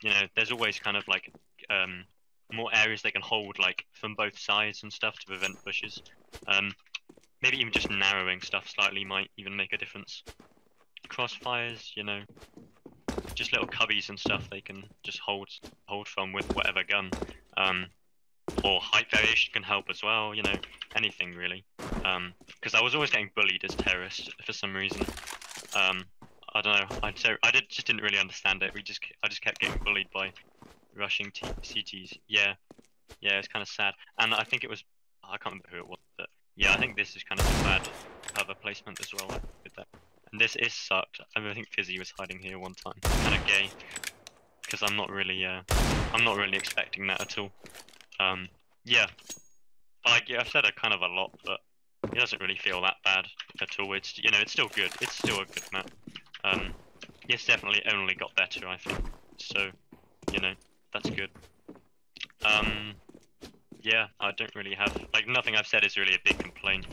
You know, there's always kind of like um, more areas they can hold, like from both sides and stuff to prevent pushes. Um, maybe even just narrowing stuff slightly might even make a difference. Crossfires, you know, just little cubbies and stuff they can just hold hold from with whatever gun. Um, or height variation can help as well. You know, anything really. Because I was always getting bullied as terrorist for some reason. Um, I don't know. I so I did just didn't really understand it. We just I just kept getting bullied by rushing T- CTs. Yeah, yeah, it's kind of sad. And I think it was I can't remember who it was, but yeah, I think this is kind of a bad cover placement as well with that. And this is sucked. I, think Fizzy was hiding here one time. Kind of gay, because I'm not really uh, I'm not really expecting that at all. Um, yeah, like yeah, I've said it kind of a lot, but it doesn't really feel that bad at all. It's you know it's still good. It's still a good map. Um, it's definitely only got better, I think. So, you know, that's good. Um, yeah, I don't really have like nothing I've said is really a big complaint.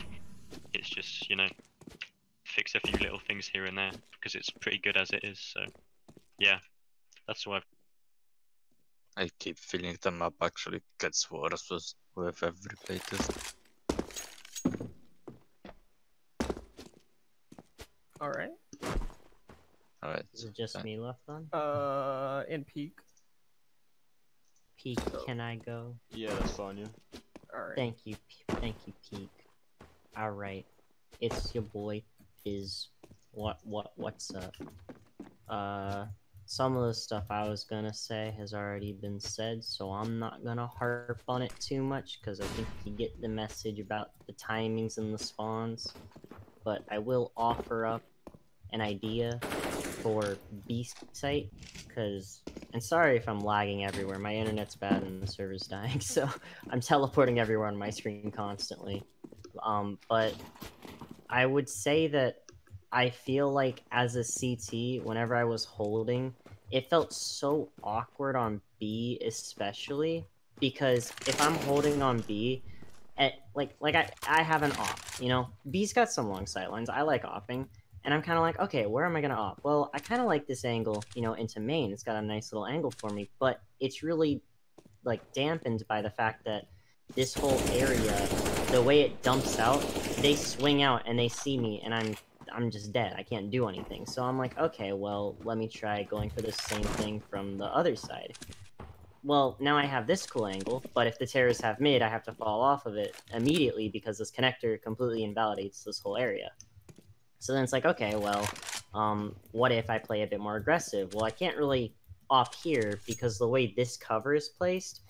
It's just you know, fix a few little things here and there because it's pretty good as it is. So, yeah, that's why. I've keep feeling the map actually gets worse with, with every playtest. All right. Alright. Is it just me left then? Uh, in Peake. Peake, can I go? Yeah, that's fine. Yeah. All right. Thank you, thank you, Peake. All right, it's your boy. Is what what what's up? Uh, some of the stuff I was gonna say has already been said, so I'm not gonna harp on it too much because I think you get the message about the timings and the spawns. But I will offer up an idea for B site because and sorry if I'm lagging everywhere. My internet's bad and the server's dying, so I'm teleporting everywhere on my screen constantly. Um, but I would say that I feel like as a CT, whenever I was holding, it felt so awkward on B, especially because if I'm holding on B, at like like I I have an op, you know. B's got some long sight lines. I like opping, and I'm kind of like, okay, where am I gonna op? Well, I kind of like this angle, you know, into main. It's got a nice little angle for me, but it's really like dampened by the fact that this whole area, the way it dumps out, they swing out and they see me, and I'm I'm just dead. I can't do anything. So I'm like, okay, well, let me try going for the same thing from the other side. Well, now I have this cool angle, but if the terrorists have mid, I have to fall off of it immediately because this connector completely invalidates this whole area. So then it's like, okay, well, um, what if I play a bit more aggressive? Well, I can't really op here because the way this cover is placed,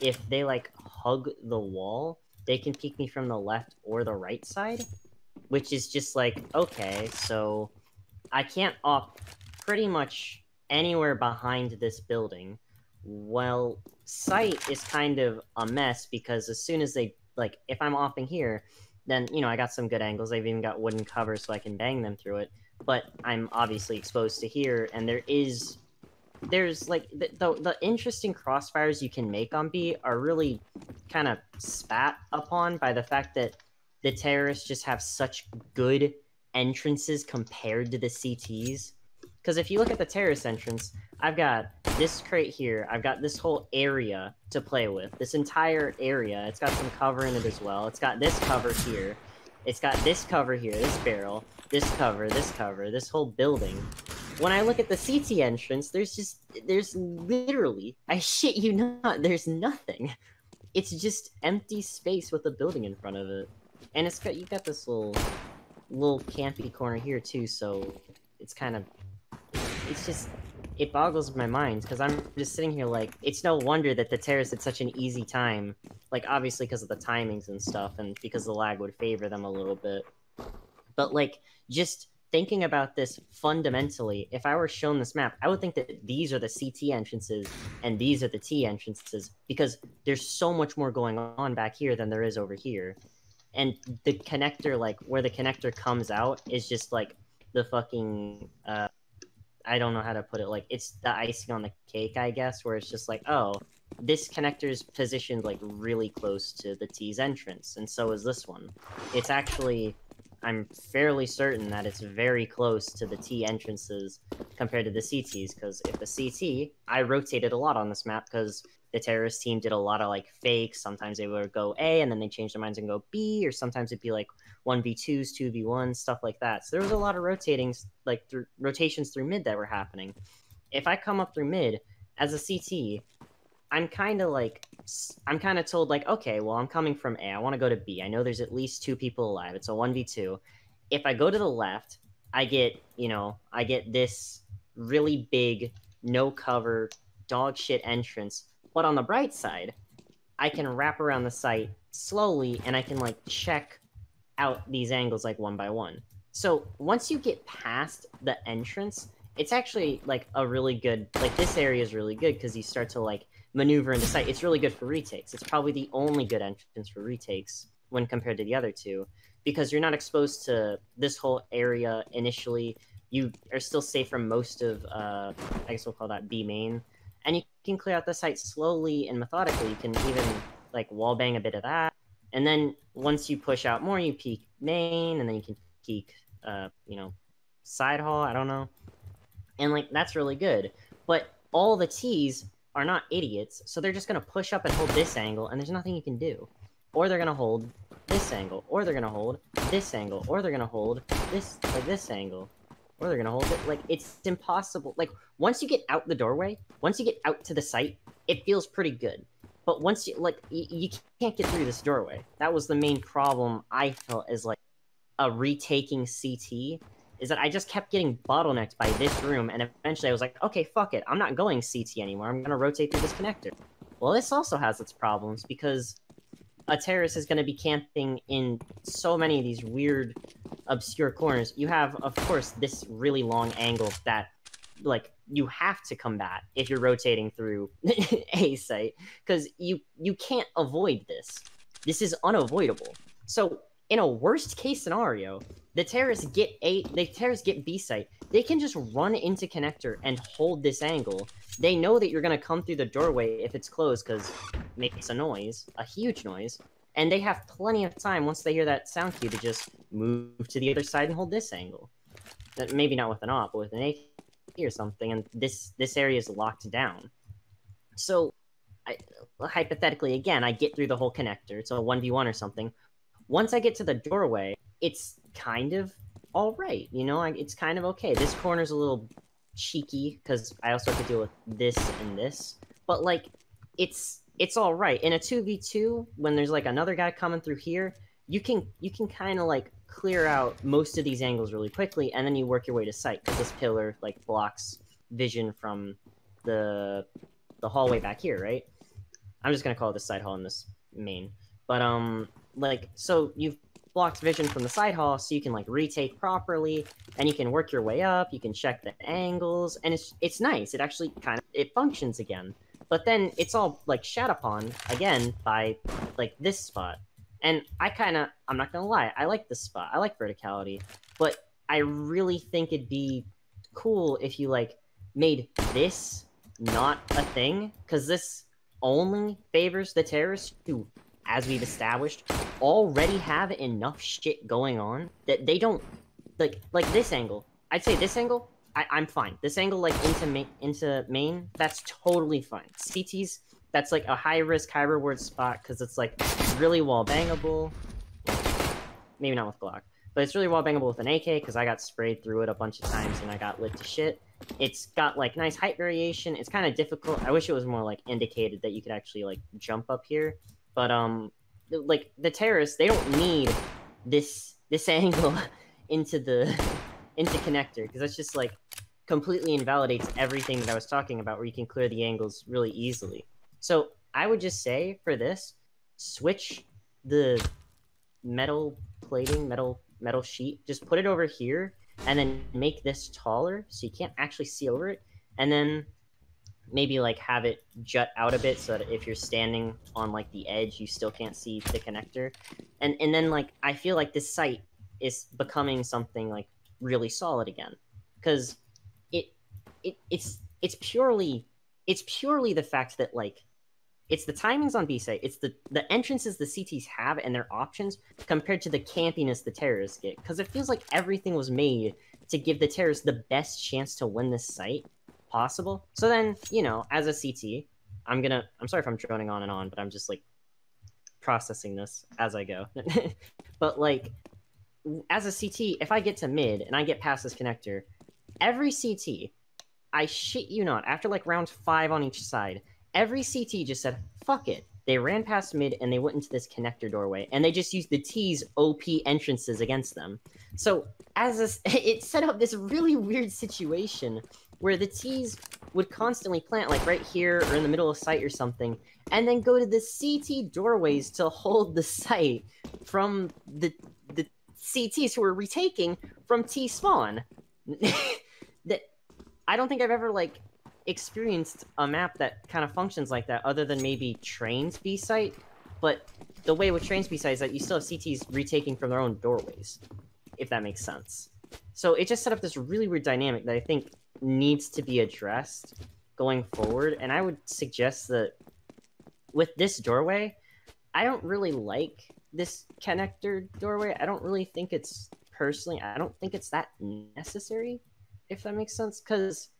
if they like hug the wall, they can peek me from the left or the right side, which is just like, okay, so I can't op pretty much anywhere behind this building. Well, sight is kind of a mess because as soon as they, like, if I'm opping here, then, you know, I got some good angles. I've even got wooden cover so I can bang them through it. But I'm obviously exposed to here, and there is there's like the, the, the interesting crossfires you can make on B are really kind of spat upon by the fact that the terrorists just have such good entrances compared to the CTs. Because if you look at the terrorist entrance, I've got this crate here. I've got this whole area to play with. This entire area. It's got some cover in it as well. It's got this cover here. It's got this cover here, this barrel, this cover, this cover, this whole building. When I look at the CT entrance, there's just, there's literally, I shit you not, there's nothing. It's just empty space with a building in front of it. And it's got, you got this little, little campy corner here too, so it's kind of, it's just, it boggles my mind because I'm just sitting here like it's no wonder that the terrorists had such an easy time. Like obviously because of the timings and stuff, and because the lag would favor them a little bit. But like just thinking about this fundamentally, if I were shown this map, I would think that these are the CT entrances and these are the T entrances because there's so much more going on back here than there is over here. And the connector, like where the connector comes out, is just like the fucking uh, I don't know how to put it. Like it's the icing on the cake, I guess, where it's just like, oh, this connector is positioned like really close to the T's entrance, and so is this one. It's actually, I'm fairly certain that it's very close to the T entrances compared to the CTs, because if the CT, I rotated a lot on this map because the terrorist team did a lot of like fakes. Sometimes they would go A and then they change their minds and go B, or sometimes it'd be like 1v2s, 2v1s, stuff like that. So there was a lot of rotating, like rotations through mid that were happening. If I come up through mid as a CT, I'm kind of like, I'm kind of told like, okay, well, I'm coming from A. I want to go to B. I know there's at least two people alive. It's a 1v2. If I go to the left, I get, you know, I get this really big, no cover, dog shit entrance. But on the bright side, I can wrap around the site slowly and I can like check out these angles like one by one. So once you get past the entrance, it's actually like a really good like this area is really good because you start to like maneuver into sight. It's really good for retakes. It's probably the only good entrance for retakes when compared to the other two because you're not exposed to this whole area initially. You are still safe from most of uh, I guess we'll call that B main, and you can clear out the site slowly and methodically. You can even like wall bang a bit of that and then once you push out more, you peek main, and then you can peek, uh, you know, side hall. I don't know, and like that's really good. But all the T's are not idiots, so they're just gonna push up and hold this angle, and there's nothing you can do. Or they're gonna hold this angle, or they're gonna hold this angle, or they're gonna hold this like this angle, or they're gonna hold it. Like it's impossible. Like once you get out the doorway, once you get out to the site, it feels pretty good. But once you like, you, you can't get through this doorway. That was the main problem I felt as like a retaking CT is that I just kept getting bottlenecked by this room, and eventually I was like, okay, fuck it, I'm not going CT anymore. I'm gonna rotate through this connector. Well, this also has its problems because a terrorist is to be camping in so many of these weird, obscure corners. You have, of course, this really long angle that, like, you have to combat if you're rotating through a site because you you can't avoid this. This is unavoidable. So, in a worst case scenario, the terrorists get a the terrorists get B site. They can just run into connector and hold this angle. They know that you're gonna come through the doorway if it's closed because it makes a noise, a huge noise, and they have plenty of time once they hear that sound cue to just move to the other side and hold this angle. That maybe not with an op, but with an AK or something, and this this area is locked down. So, I, hypothetically, again, I get through the whole connector. It's a one v one or something. Once I get to the doorway, it's kind of all right. You know, I, it's kind of okay. This corner's a little cheeky because I also have to deal with this and this, but like, it's it's all right. In a two v two, when there's like another guy coming through here, you can you can kind of like clear out most of these angles really quickly, and then you work your way to site because this pillar like blocks vision from the the hallway back here, right? I'm just gonna call it the side hall in this main, but um, like so you've blocked vision from the side hall, so you can like retake properly, and you can work your way up. You can check the angles, and it's it's nice. It actually kind of it functions again. But then it's all like shat upon again by like this spot. And I kind of, I'm not gonna lie, I like this spot. I like verticality, but I really think it'd be cool if you like made this not a thing, because this only favors the terrorists who, as we've established, already have enough shit going on that they don't like like this angle. I'd say this angle, I, I'm fine. This angle like into main into main, that's totally fine. CT's that's like a high risk, high reward spot because it's like really wall bangable. Maybe not with Glock, but it's really wall bangable with an AK because I got sprayed through it a bunch of times and I got lit to shit. It's got like nice height variation. It's kind of difficult. I wish it was more like indicated that you could actually like jump up here, but um, like the terrorists, they don't need this this angle into the into connector because that's just like completely invalidates everything that I was talking about where you can clear the angles really easily. So I would just say for this, switch the metal plating, metal metal sheet, just put it over here and then make this taller so you can't actually see over it. And then maybe like have it jut out a bit so that if you're standing on like the edge you still can't see the connector. And and then like I feel like this site is becoming something like really solid again. Cause it it it's it's purely it's purely the fact that like it's the timings on B site. It's the the entrances the CTs have and their options compared to the campiness the terrorists get. Because it feels like everything was made to give the terrorists the best chance to win this site possible. So then, you know, as a CT, I'm gonna. I'm sorry if I'm droning on and on, but I'm just like processing this as I go. but like, as a CT, if I get to mid and I get past this connector, every CT, I shit you not, after like round five on each side, every CT just said, fuck it. They ran past mid and they went into this connector doorway and they just used the T's OP entrances against them. So as a, it set up this really weird situation where the T's would constantly plant like right here or in the middle of site or something and then go to the CT doorways to hold the site from the the CTs who were retaking from T spawn. that I don't think I've ever like experienced a map that kind of functions like that, other than maybe Train's B site. But the way with Train's B site is that you still have CTs retaking from their own doorways, if that makes sense. So it just set up this really weird dynamic that I think needs to be addressed going forward. And I would suggest that with this doorway, I don't really like this connector doorway. I don't really think it's personally, I don't think it's that necessary, if that makes sense. Because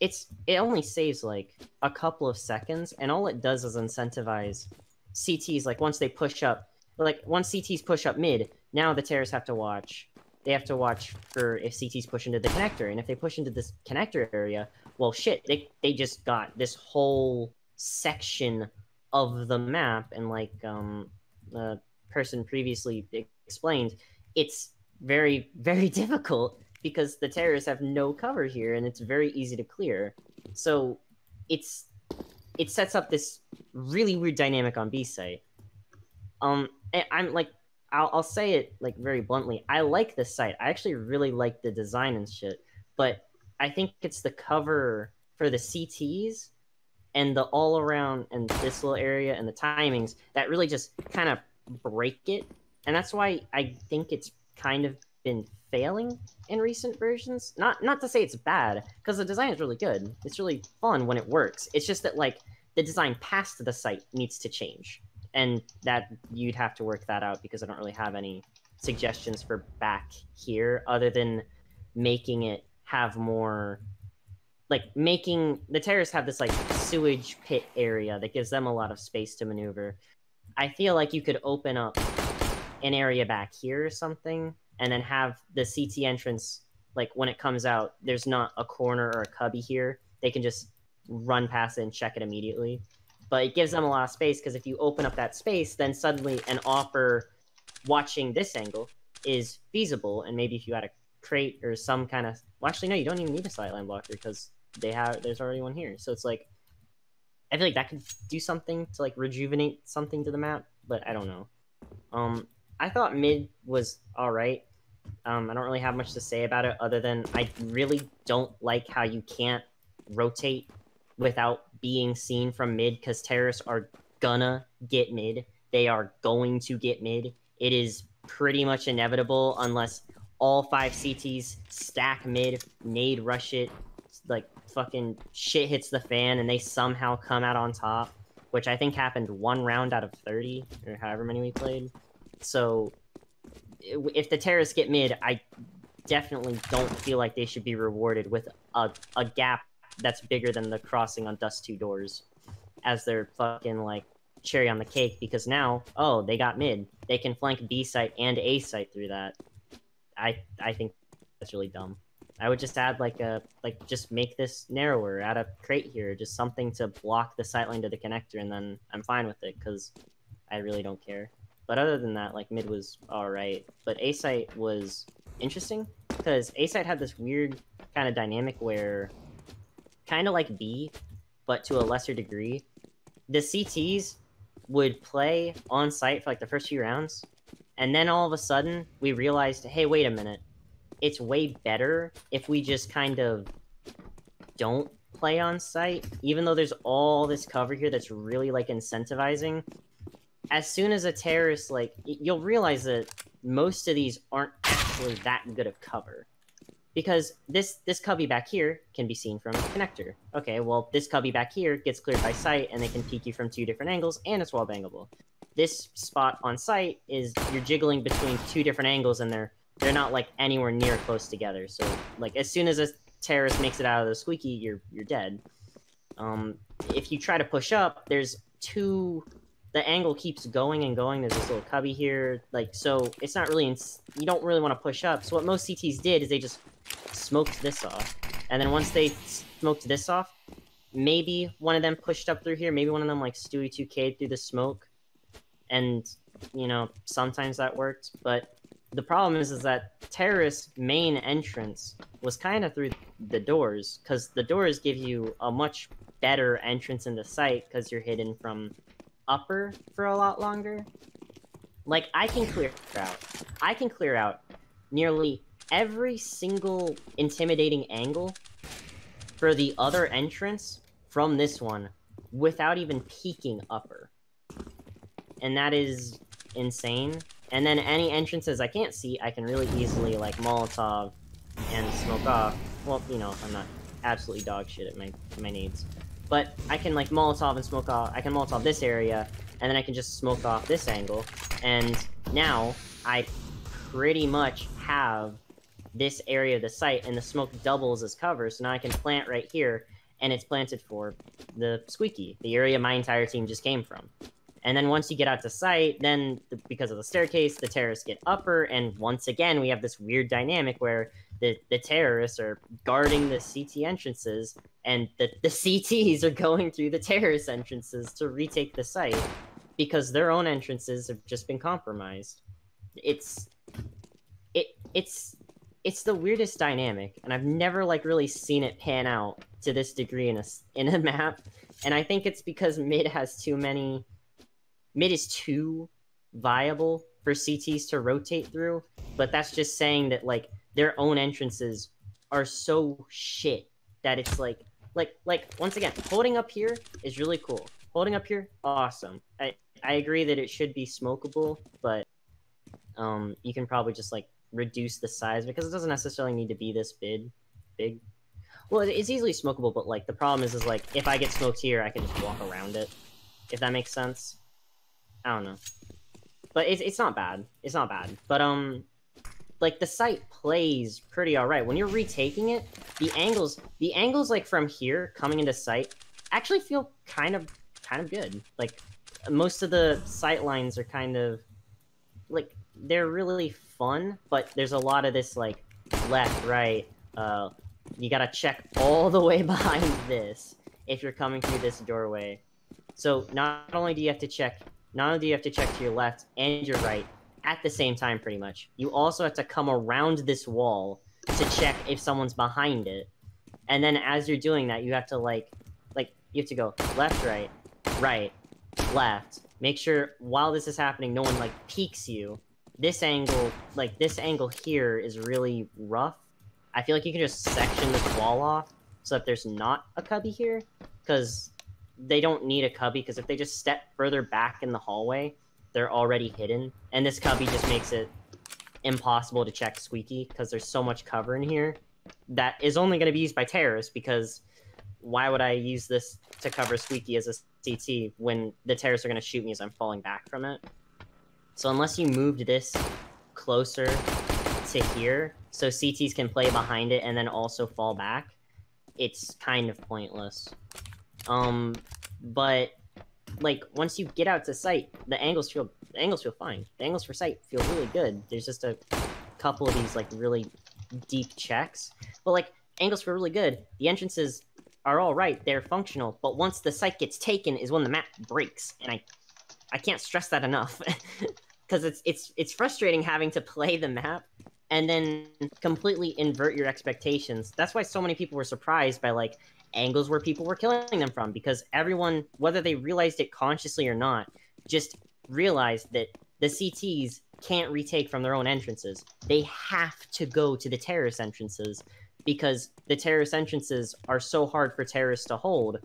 it's it only saves like a couple of seconds and all it does is incentivize cts like once they push up like once cts push up mid now the terrorists have to watch they have to watch for if cts push into the connector and if they push into this connector area well shit they, they just got this whole section of the map and like um the person previously explained it's very very difficult because the terrorists have no cover here and it's very easy to clear. So it's it sets up this really weird dynamic on B site. Um, I'm like, I'll, I'll say it like very bluntly. I like this site. I actually really like the design and shit, but I think it's the cover for the CTs and the all around and this little area and the timings that really just kind of break it. And that's why I think it's kind of been failing in recent versions. Not not to say it's bad, because the design is really good. It's really fun when it works. It's just that like the design past the site needs to change. And that you'd have to work that out because I don't really have any suggestions for back here other than making it have more like making the terrorists have this like sewage pit area that gives them a lot of space to maneuver. I feel like you could open up an area back here or something and then have the CT entrance like when it comes out, there's not a corner or a cubby here. They can just run past it and check it immediately. But it gives them a lot of space because if you open up that space, then suddenly an AWPer watching this angle is feasible. And maybe if you had a crate or some kind of well, actually no, you don't even need a sightline blocker because they have there's already one here. So it's like I feel like that could do something to like rejuvenate something to the map, but I don't know. Um, I thought mid was all right. Um, I don't really have much to say about it other than I really don't like how you can't rotate without being seen from mid because terrorists are gonna get mid. They are going to get mid. It is pretty much inevitable unless all five CTs stack mid, nade rush it, like fucking shit hits the fan and they somehow come out on top, which I think happened one round out of 30 or however many we played. So if the terrorists get mid, I definitely don't feel like they should be rewarded with a, a gap that's bigger than the crossing on Dust 2 doors as their fucking like cherry on the cake because now, oh, they got mid. They can flank B site and A site through that. I I think that's really dumb. I would just add like a like just make this narrower, add a crate here, just something to block the sightline to the connector, and then I'm fine with it because I really don't care. But other than that, like mid was all right, but A site was interesting because A site had this weird kind of dynamic where, kind of like B, but to a lesser degree, the CTs would play on site for like the first few rounds, and then all of a sudden we realized, hey, wait a minute, it's way better if we just kind of don't play on site, even though there's all this cover here that's really like incentivizing. As soon as a terrorist like you'll realize that most of these aren't actually that good of cover because this this cubby back here can be seen from connector okay well this cubby back here gets cleared by sight and they can peek you from two different angles and it's wall bangable this spot on site is you're jiggling between two different angles and they're they're not like anywhere near close together so like as soon as a terrorist makes it out of the squeaky you're you're dead um if you try to push up there's two the angle keeps going and going. There's this little cubby here, like so. It's not really. you don't really want to push up. So what most CTs did is they just smoked this off, and then once they smoked this off, maybe one of them pushed up through here. Maybe one of them like Stewie 2K through the smoke, and you know sometimes that worked. But the problem is, is that terrorist main entrance was kind of through the doors because the doors give you a much better entrance into site because you're hidden from upper for a lot longer. Like, I can clear out. I can clear out nearly every single intimidating angle for the other entrance from this one without even peeking upper. And that is insane. And then any entrances I can't see, I can really easily, like, Molotov and smoke off. Well, you know, I'm not absolutely dog shit at my, my nades. But I can like Molotov and smoke off, I can Molotov this area, and then I can just smoke off this angle. And now I pretty much have this area of the site and the smoke doubles as cover. So now I can plant right here and it's planted for the squeaky, the area my entire team just came from. And then once you get out to site, then the, because of the staircase, the terrorists get upper, and once again we have this weird dynamic where the, the terrorists are guarding the CT entrances, and the, the CTs are going through the terrorist entrances to retake the site because their own entrances have just been compromised. It's it it's it's the weirdest dynamic, and I've never like really seen it pan out to this degree in a in a map. And I think it's because mid has too many. Mid is too viable for CTs to rotate through, but that's just saying that like their own entrances are so shit that it's like like like once again holding up here is really cool. Holding up here, awesome. I I agree that it should be smokable, but um you can probably just like reduce the size because it doesn't necessarily need to be this big big. Well it's easily smokable but like the problem is is like if i get smoked here i can just walk around it if that makes sense. I don't know. But it's, it's not bad. It's not bad. But um like the site plays pretty all right when you're retaking it the angles the angles like from here coming into sight actually feel kind of kind of good. Like most of the sight lines are kind of like they're really fun, but there's a lot of this like left, right. Uh, you gotta check all the way behind this if you're coming through this doorway. So not only do you have to check, not only do you have to check to your left and your right at the same time, pretty much. You also have to come around this wall to check if someone's behind it. And then as you're doing that, you have to like, like you have to go left, right, right, left. Make sure while this is happening, no one like peeks you. This angle, like this angle here, is really rough. I feel like you can just section this wall off so that there's not a cubby here, because they don't need a cubby. Because if they just step further back in the hallway, they're already hidden, and this cubby just makes it impossible to check Squeaky because there's so much cover in here that is only going to be used by terrorists because why would I use this to cover Squeaky as a CT when the terrorists are going to shoot me as I'm falling back from it? So unless you moved this closer to here, so CTs can play behind it and then also fall back, it's kind of pointless. Um, but like once you get out to site, the angles feel the angles feel fine. The angles for site feel really good. There's just a couple of these like really deep checks, but like angles feel really good. The entrances are all right. They're functional, but once the site gets taken is when the map breaks, and I I can't stress that enough because it's it's it's frustrating having to play the map and then completely invert your expectations. That's why so many people were surprised by like angles where people were killing them from because everyone, whether they realized it consciously or not, just realized that the CTs can't retake from their own entrances. They have to go to the terrorist entrances because the terrorist entrances are so hard for terrorists to hold,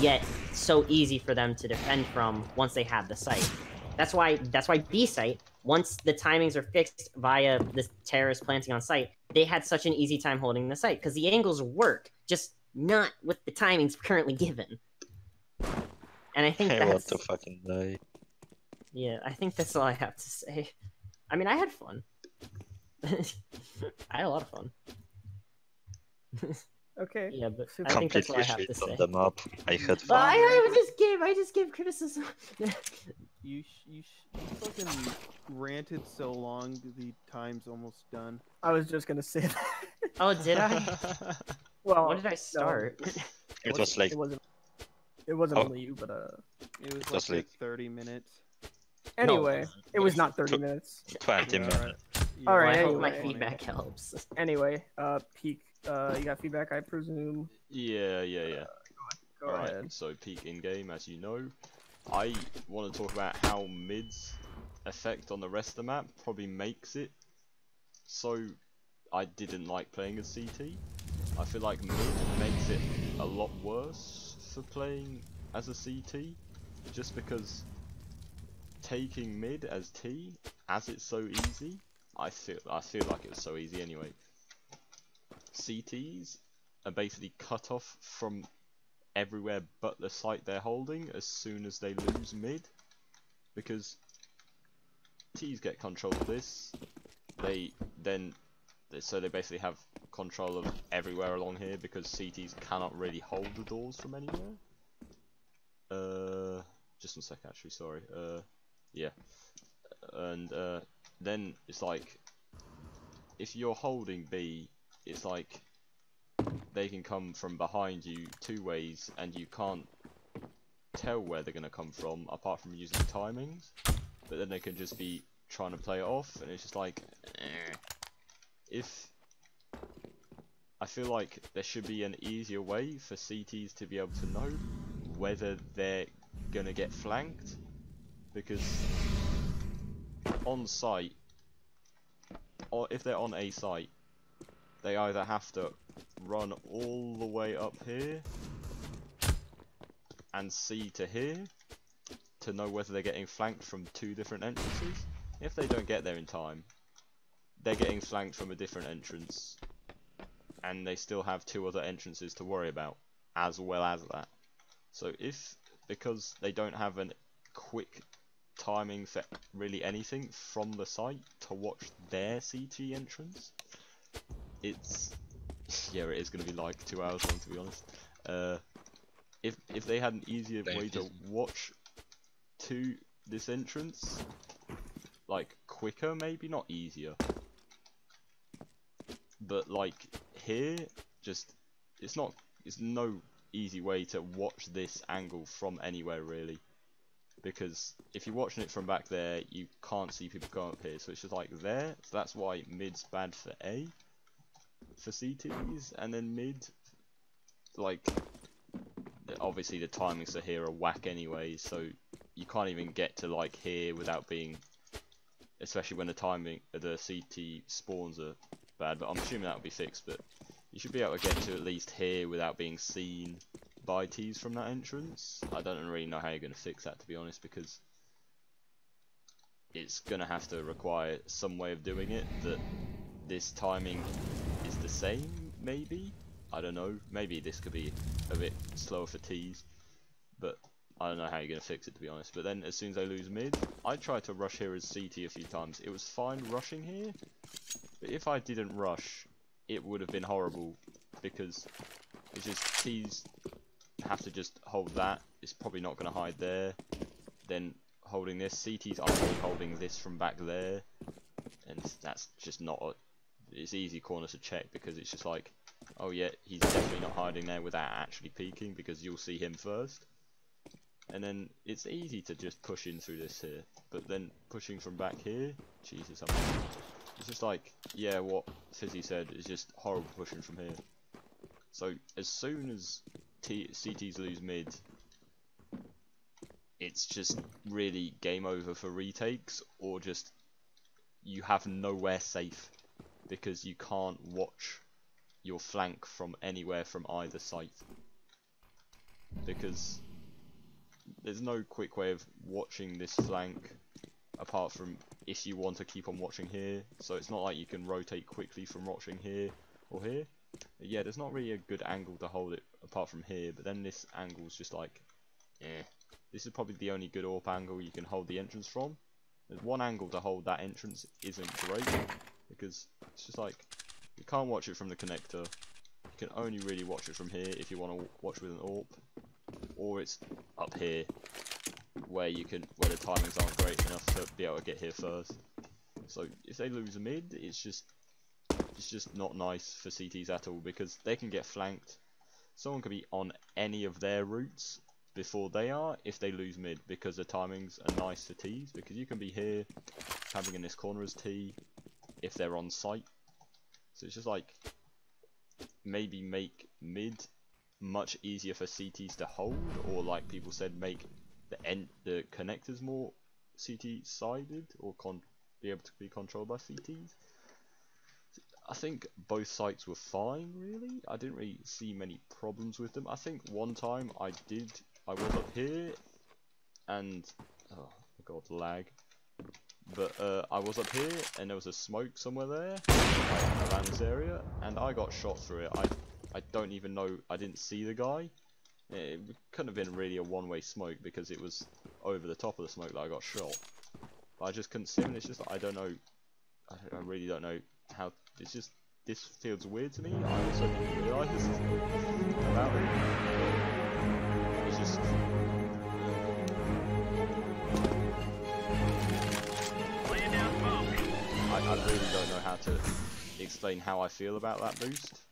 yet so easy for them to defend from once they have the site. That's why that's why B site, once the timings are fixed via the terrorist planting on site, they had such an easy time holding the site because the angles work, just not with the timings currently given. And I think I that's want to fucking die. yeah, I think that's all I have to say. I mean, I had fun. I had a lot of fun. Okay. Yeah, but I think that's all Completely I have to shit say. on the map. I had But I, fun. I just give I just give criticism. You sh- you, sh- you fucking ranted so long, the time's almost done. I was just gonna say that. oh, did I? Well, When did I no, start? It was like It wasn't. It wasn't Oh. only you, but uh. It was Just like, like- 30 minutes. Anyway, it was not 30 minutes. 20 Yeah, minutes. Yeah, All right. I hope my feedback helps. Anyway, uh, Peake. Uh, you got feedback, I presume. Yeah, yeah, yeah. Go Alright, ahead. so Peake in game, as you know. I want to talk about how mid's effect on the rest of the map probably makes it so I didn't like playing as CT. I feel like mid makes it a lot worse for playing as a CT, just because taking mid as T, as it's so easy, I feel I feel like it was so easy anyway. CTs are basically cut off from everywhere but the site they're holding as soon as they lose mid. Because T's get control of this they then so they basically have control of everywhere along here because CTs cannot really hold the doors from anywhere. Uh just one sec actually sorry. Uh yeah. And uh then it's like if you're holding B it's like they can come from behind you two ways and you can't tell where they're going to come from apart from using timings but then they can just be trying to play it off and it's just like eh. if I feel like there should be an easier way for CTs to be able to know whether they're gonna get flanked because on site or if they're on a site they either have to run all the way up here and see to here to know whether they're getting flanked from two different entrances. If they don't get there in time, they're getting flanked from a different entrance and they still have two other entrances to worry about as well as that. So if, because they don't have a quick timing for really anything from the site to watch their CT entrance, it's, yeah it is going to be like two hours long to be honest. Uh, if if they had an easier way to watch to this entrance, like quicker maybe, not easier, but like here, just it's not it's no easy way to watch this angle from anywhere really, because if you're watching it from back there, you can't see people going up here, so it's just like there. So that's why mid's bad for A, for CTs, and then mid, like obviously the timings for here are whack anyway, so you can't even get to like here without being, especially when the timing the CT spawns are bad. But I'm assuming that will be fixed. But you should be able to get to at least here without being seen by T's from that entrance. I don't really know how you're going to fix that to be honest, because it's going to have to require some way of doing it that this timing same, maybe. I don't know. Maybe this could be a bit slower for T's, but I don't know how you're going to fix it to be honest. But then as soon as I lose mid, I tried to rush here as CT a few times. It was fine rushing here, but if I didn't rush, it would have been horrible because it's just T's have to just hold that. It's probably not going to hide there. Then holding this, CT's only holding this from back there, and that's just not. It's easy corners to check because it's just like Oh yeah, he's definitely not hiding there without actually peeking because you'll see him first. And then it's easy to just push in through this here. But then pushing from back here, Jesus, I'm, it's just like, yeah, what Fizzy said is just horrible pushing from here. So as soon as T CTs lose mid, it's just really game over for retakes or just you have nowhere safe because you can't watch your flank from anywhere from either site. Because there's no quick way of watching this flank apart from if you want to keep on watching here. So it's not like you can rotate quickly from watching here or here. Yeah, there's not really a good angle to hold it apart from here, but then this angle is just like, eh. This is probably the only good AWP angle you can hold the entrance from. There's one angle to hold that entrance isn't great, because it's just like, you can't watch it from the connector. You can only really watch it from here if you want to watch with an AWP. Or it's up here, where you can, where the timings aren't great enough to be able to get here first. So if they lose a mid, it's just, it's just not nice for CTs at all because they can get flanked. Someone could be on any of their routes before they are if they lose mid because the timings are nice for T's because you can be here having in this corner as T if they're on site so it's just like maybe make mid much easier for CTs to hold, or like people said, make the end the connectors more CT sided or con be able to be controlled by CTs. I think both sites were fine, really. I didn't really see many problems with them. I think one time I did, I was up here, and oh god, lag. But uh, I was up here and there was a smoke somewhere there, around this area, and I got shot through it. I I don't even know, I didn't see the guy. It couldn't have been really a one-way smoke because it was over the top of the smoke that I got shot. But I just couldn't see him, it's just I don't know, I, I really don't know how, it's just, this feels weird to me. I also didn't realise this is about it. It's just I, really don't know how to explain how I feel about that boost.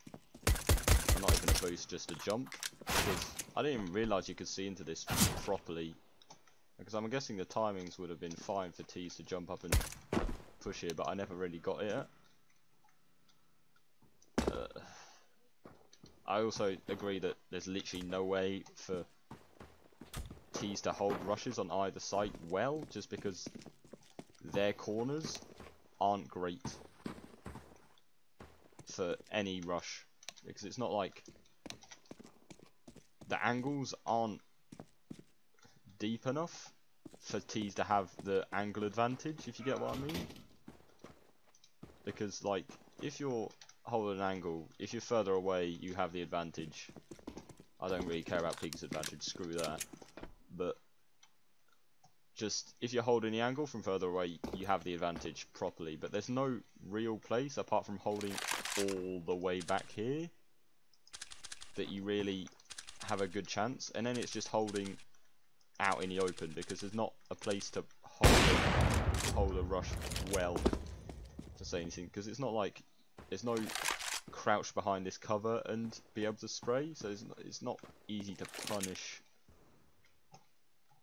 I'm not even a boost, just a jump. Because I didn't even realise you could see into this properly. Because I'm guessing the timings would have been fine for T's to jump up and push here, but I never really got it. Uh, I also agree that there's literally no way for T's to hold rushes on either side well, just because their corners aren't great for any rush. Because it's not like the angles aren't deep enough for T's to have the angle advantage, if you get what I mean. Because, like, if you're holding an angle, if you're further away, you have the advantage. I don't really care about peeker's advantage, screw that. Just, if you're holding the angle from further away, you have the advantage properly. But there's no real place, apart from holding all the way back here, that you really have a good chance. And then it's just holding out in the open, because there's not a place to hold a, hold a rush well to say anything because it's not like there's no crouch behind this cover and be able to spray so it's not, it's not easy to punish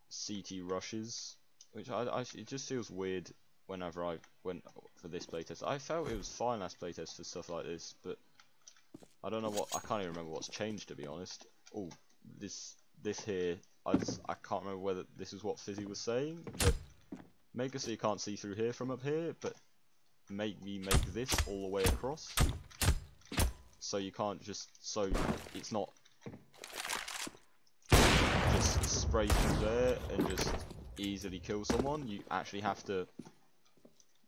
CT rushes which I, I it just feels weird whenever I went for this playtest. I felt it was fine last playtest for stuff like this but I don't know what I can't even remember what's changed to be honest. Oh this this here I just, I can't remember whether this is what Fizzy was saying but make it so you can't see through here from up here but make me make this all the way across. So you can't just so it's not spray through there and just easily kill someone you actually have to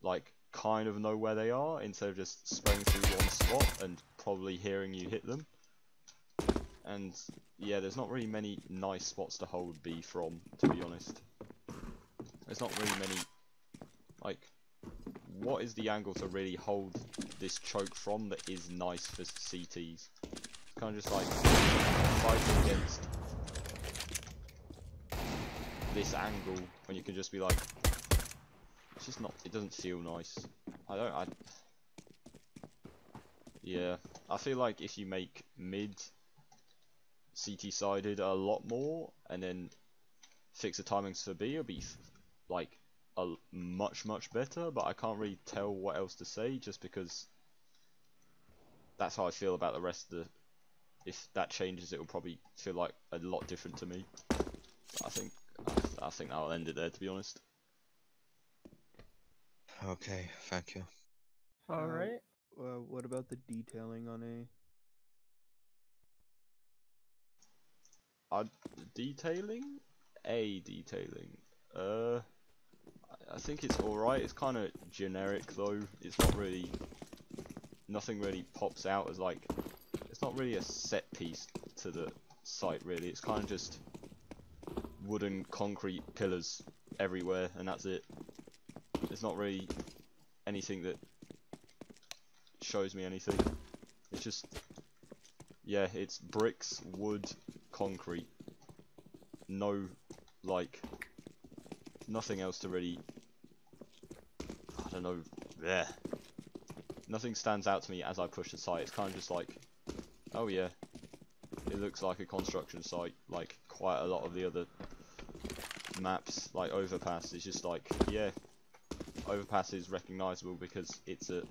like kind of know where they are instead of just spraying through one spot and probably hearing you hit them and yeah there's not really many nice spots to hold B from to be honest there's not really many like what is the angle to really hold this choke from that is nice for CTs? Kind of just like fighting against this angle when you can just be like, it's just not, it doesn't feel nice. I don't, I, yeah, I feel like if you make mid CT sided a lot more and then fix the timings for B, it'll be like a much much better but I can't really tell what else to say just because that's how I feel about the rest of the if that changes it will probably feel like a lot different to me I think I think I'll end it there to be honest Okay, thank you. All right. Uh, what about the detailing on A? uh, detailing a detailing uh I think it's alright. It's kind of generic though. It's not really. Nothing really pops out as like. It's not really a set piece to the site really. It's kind of just wooden concrete pillars everywhere and that's it. It's not really anything that shows me anything. It's just. Yeah, it's bricks, wood, concrete. No, like, nothing else to really I don't know, yeah. Nothing stands out to me as I push the site. It's kind of just like, oh yeah, it looks like a construction site, like quite a lot of the other maps, like Overpass. is just like, yeah, Overpass is recognisable because it's a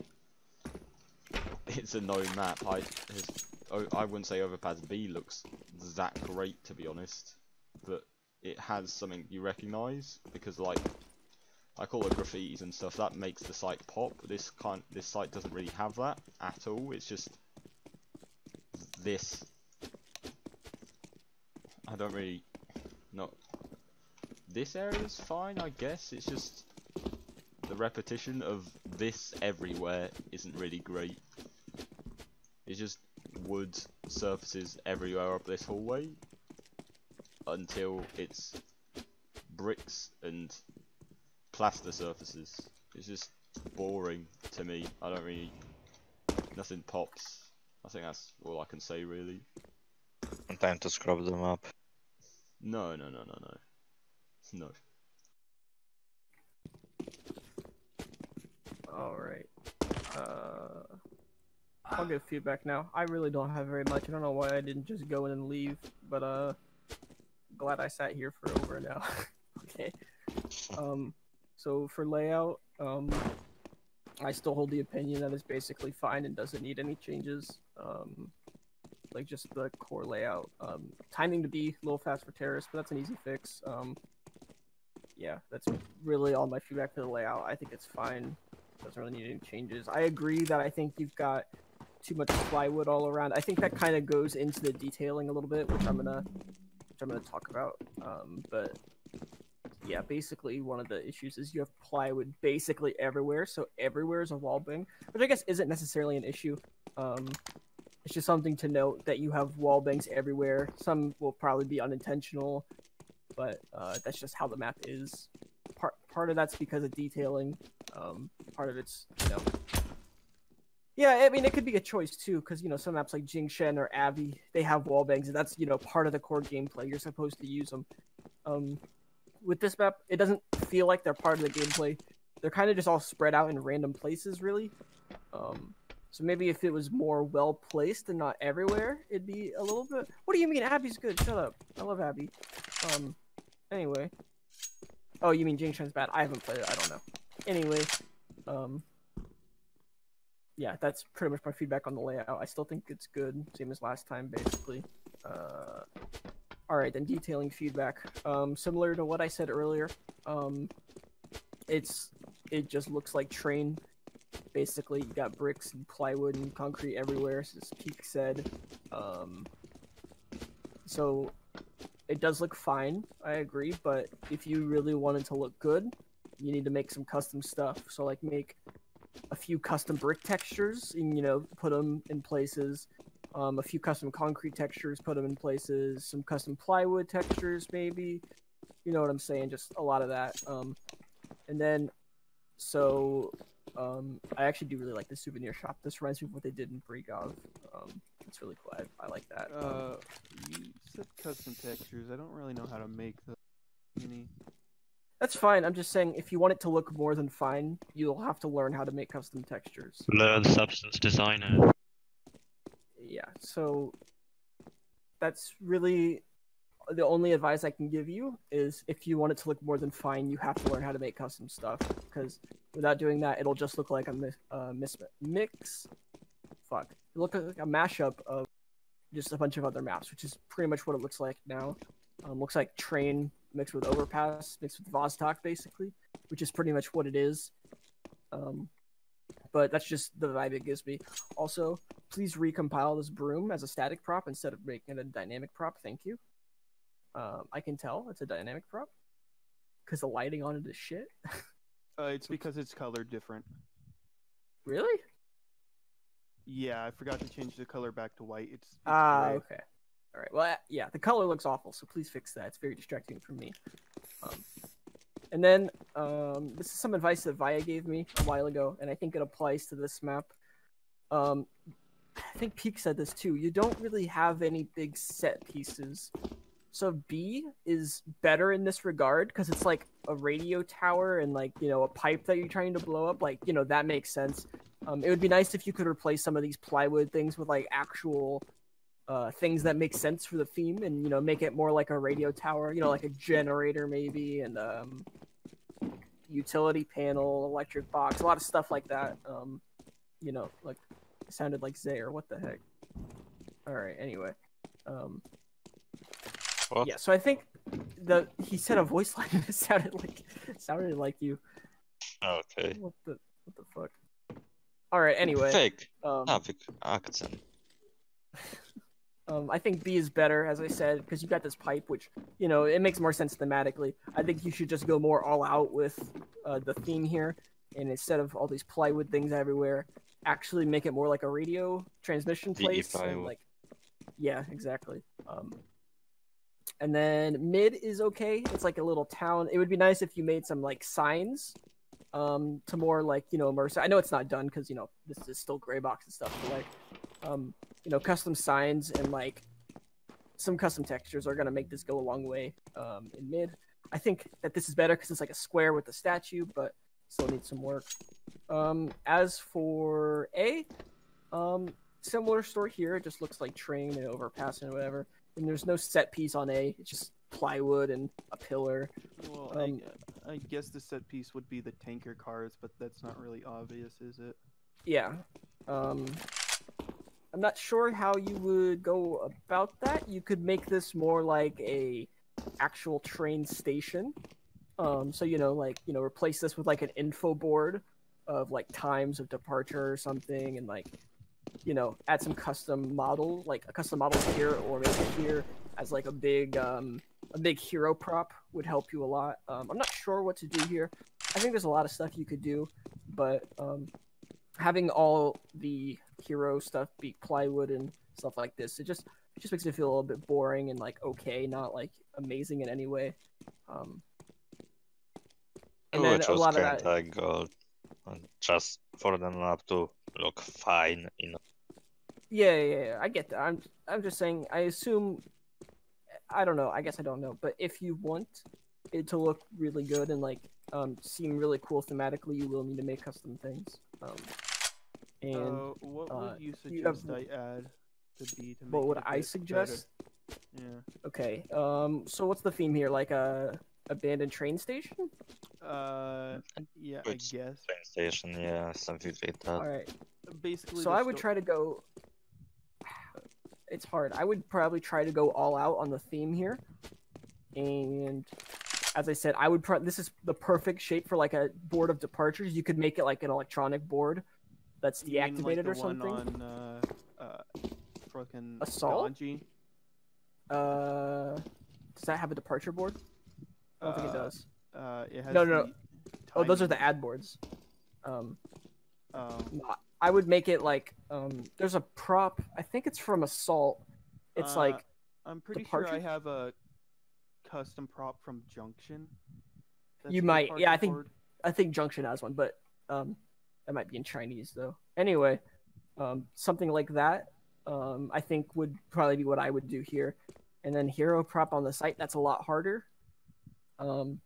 it's a known map. I his, oh, I wouldn't say Overpass B looks that great to be honest, but it has something you recognise because like I call it graffitis and stuff. That makes the site pop. This kind, this site doesn't really have that at all. It's just this. I don't really, not. This area is fine, I guess. It's just the repetition of this everywhere isn't really great. It's just wood surfaces everywhere up this hallway until it's bricks and plaster surfaces. It's just boring to me. I don't really, nothing pops. I think that's all I can say really. Time to scrub them up. No, no, no, no, no. No. Alright. Uh, I'll give feedback now. I really don't have very much. I don't know why I didn't just go in and leave, but uh, glad I sat here for over an hour. okay. Um, so for layout, um, I still hold the opinion that it's basically fine and doesn't need any changes. Um, like just the core layout. Um, timing to be a little fast for terrorists, but that's an easy fix. Um, yeah, that's really all my feedback for the layout. I think it's fine. Doesn't really need any changes. I agree that I think you've got too much plywood all around. I think that kind of goes into the detailing a little bit, which I'm gonna, which I'm gonna talk about. Um, but yeah, basically one of the issues is you have plywood basically everywhere, so everywhere is a wall bang, which I guess isn't necessarily an issue. Um, it's just something to note that you have wall bangs everywhere. Some will probably be unintentional, but uh, that's just how the map is. Part part of that's because of detailing. Um, part of it's you know. Yeah, I mean it could be a choice too, because you know some maps like Jingshen or Abbey, they have wall bangs, and that's you know part of the core gameplay. You're supposed to use them. Um, with this map, it doesn't feel like they're part of the gameplay. They're kind of just all spread out in random places, really. Um, so maybe if it was more well placed and not everywhere, it'd be a little bit. What do you mean? Abby's good. Shut up. I love Abby. Um. Anyway. Oh, you mean Jingshen's bad? I haven't played it. I don't know. Anyway. Um. Yeah, that's pretty much my feedback on the layout. I still think it's good, same as last time, basically. Uh. All right, then detailing feedback. Um, similar to what I said earlier. Um, it's it just looks like train basically you got bricks and plywood and concrete everywhere as Peake said um, so it does look fine i agree but if you really wanted to look good you need to make some custom stuff. So like make a few custom brick textures and you know put them in places. Um, a few custom concrete textures put them in places. Some custom plywood textures maybe. You know what i'm saying? Just a lot of that. Um, and then so um, I actually do really like the souvenir shop. This reminds me of what they did in Brigov. Um, it's really cool. I, I like that. Uh, you said custom textures. I don't really know how to make the any. that's fine. I'm just saying, if you want it to look more than fine, you'll have to learn how to make custom textures. Learn substance designer. Yeah. So that's really the only advice I can give you is if you want it to look more than fine, you have to learn how to make custom stuff because without doing that, it'll just look like a mi- uh, mis- mix. Fuck, it look like a mashup of just a bunch of other maps, which is pretty much what it looks like now. Um, looks like train mixed with overpass mixed with Vostok basically, which is pretty much what it is. Um, but that's just the vibe it gives me. Also, please recompile this broom as a static prop instead of making it a dynamic prop. Thank you. Um, I can tell it's a dynamic prop because the lighting on it is shit. Uh, it's because it's colored different. really? Yeah, I forgot to change the color back to white. It's, it's Ah, gray. okay. All right. Well, yeah, the color looks awful, so please fix that. It's very distracting for me. Um, and then um, this is some advice that Vaya gave me a while ago, and I think it applies to this map. Um, I think Peake said this too. You don't really have any big set pieces. So B is better in this regard because it's like a radio tower and like you know a pipe that you're trying to blow up. Like you know that makes sense. Um, it would be nice if you could replace some of these plywood things with like actual uh, things that make sense for the theme, and you know make it more like a radio tower. You know, like a generator maybe, and um, utility panel, electric box, a lot of stuff like that. Um, you know, like sounded like Xayir. What the heck? All right. Anyway, um, What? yeah. So I think the he said a voice line and it sounded like it sounded like you. Okay. What the what the fuck? All right. Anyway, Fake. um, accent. Um, I think B is better, as I said, because you got this pipe, which you know it makes more sense thematically. I think you should just go more all out with uh, the theme here, and instead of all these plywood things everywhere, actually make it more like a radio transmission place. and, like, yeah, exactly. Um, and then mid is okay. It's like a little town. It would be nice if you made some like signs um to more like you know immersive. I know it's not done because you know this is still gray box and stuff, but like um you know custom signs and like some custom textures are gonna make this go a long way um in mid. I think that this is better because it's like a square with a statue, but still needs some work. Um, as for A, um, similar story here. It just looks like train and overpass and whatever. And there's no set piece on A. It's just plywood and a pillar. Well, Um, I, guess the set piece would be the tanker cars, but that's not really obvious, is it? Yeah. Um, I'm not sure how you would go about that. You could make this more like a actual train station. Um, so you know, like you know, replace this with like an info board of like times of departure or something, and like you know, add some custom model, like a custom model here or maybe here as like a big um, a big hero prop would help you a lot. Um, I'm not sure what to do here. I think there's a lot of stuff you could do, but um, having all the hero stuff be plywood and stuff like this, it just it just makes it feel a little bit boring and like okay, not like amazing in any way. Um, and then Which a was lot of that, good. and Just for the map to look fine, you know. Yeah, yeah, yeah, I get that. I'm I'm just saying. I assume. I don't know. I guess I don't know. But if you want it to look really good and like um seem really cool thematically, you will need to make custom things. Um, and Uh, what uh, would you you have- suggest I add to B to make what would it a I bit suggest? better? Yeah. Okay. Um. So what's the theme here? Like a abandoned train station? Uh, yeah, I guess. Train station, yeah, something like that. All right. Basically, So I would sto- try to go. It's hard. I would probably try to go all out on the theme here, and as I said, I would. Pro- this is the perfect shape for like a board of departures. You could make it like an electronic board that's You mean, like, deactivated or something. One on, uh, uh, fucking Assault? Uh, does that have a departure board? I don't think it Uh, does. Uh, it has No, no, no. Oh, those are the ad boards. Um, Um, no, I would make it like um. There's a prop. I think it's from Assault. It's Uh, like I'm pretty sure I have a custom prop from Junction. that's you might. Yeah, I think board. I think Junction has one, but um, that might be in Chinese though. Anyway, um, something like that. Um, I think would probably be what I would do here, and then hero prop on the site. That's a lot harder. Um,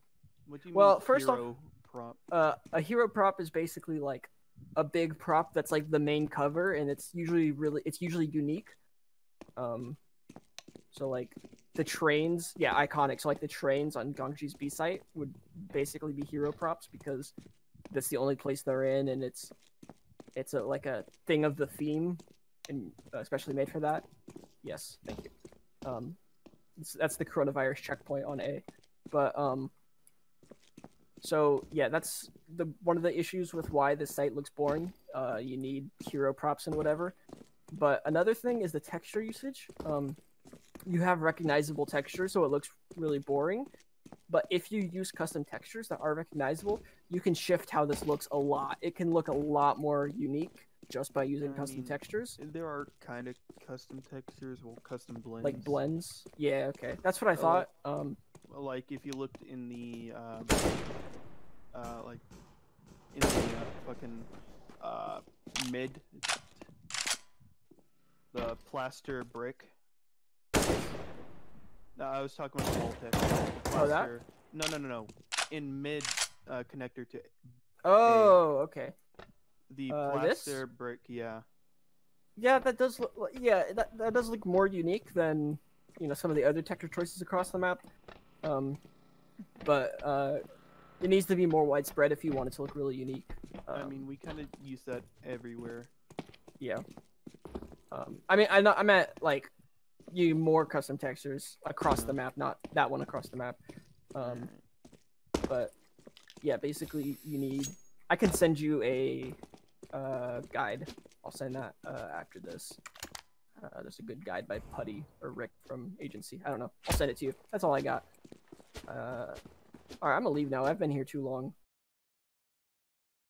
What do you well, mean first off, prop? uh, a hero prop is basically like a big prop that's like the main cover, and it's usually really it's usually unique. Um, so like the trains, yeah, iconic. So like the trains on Gangji's B site would basically be hero props because that's the only place they're in, and it's it's a like a thing of the theme, and uh, especially made for that. Yes, thank you. Um, that's the coronavirus checkpoint on A, but um, so yeah, that's the one of the issues with why this site looks boring. Uh, you need hero props and whatever. But another thing is the texture usage. Um, you have recognizable textures, so it looks really boring. But if you use custom textures that are recognizable, you can shift how this looks a lot. It can look a lot more unique just by using I custom mean, textures, There are kind of custom textures, well, custom blends. like blends. Yeah, okay, that's what I Uh, thought. Um, like if you looked in the um, uh, like in the uh, fucking uh, mid, the plaster brick. No, I was talking about Voltex. Oh, that? No, no, no, no. In mid uh, connector to oh, okay. the Uh, this? plaster brick, yeah. Yeah, that does look. Yeah, that, that does look more unique than you know some of the other texture choices across the map. Um, but uh, it needs to be more widespread if you want it to look really unique. I Um, mean, we kind of use that everywhere. yeah. Um, I mean, I know I meant like you more custom textures across the map, not that one across the map. Um, but yeah, basically you need. I can send you a uh, guide. I'll send that uh, after this. Uh, there's a good guide by Putty or Rick from agency. I don't know. I'll send it to you. That's all I got. All right, I'm gonna leave now. I've been here too long.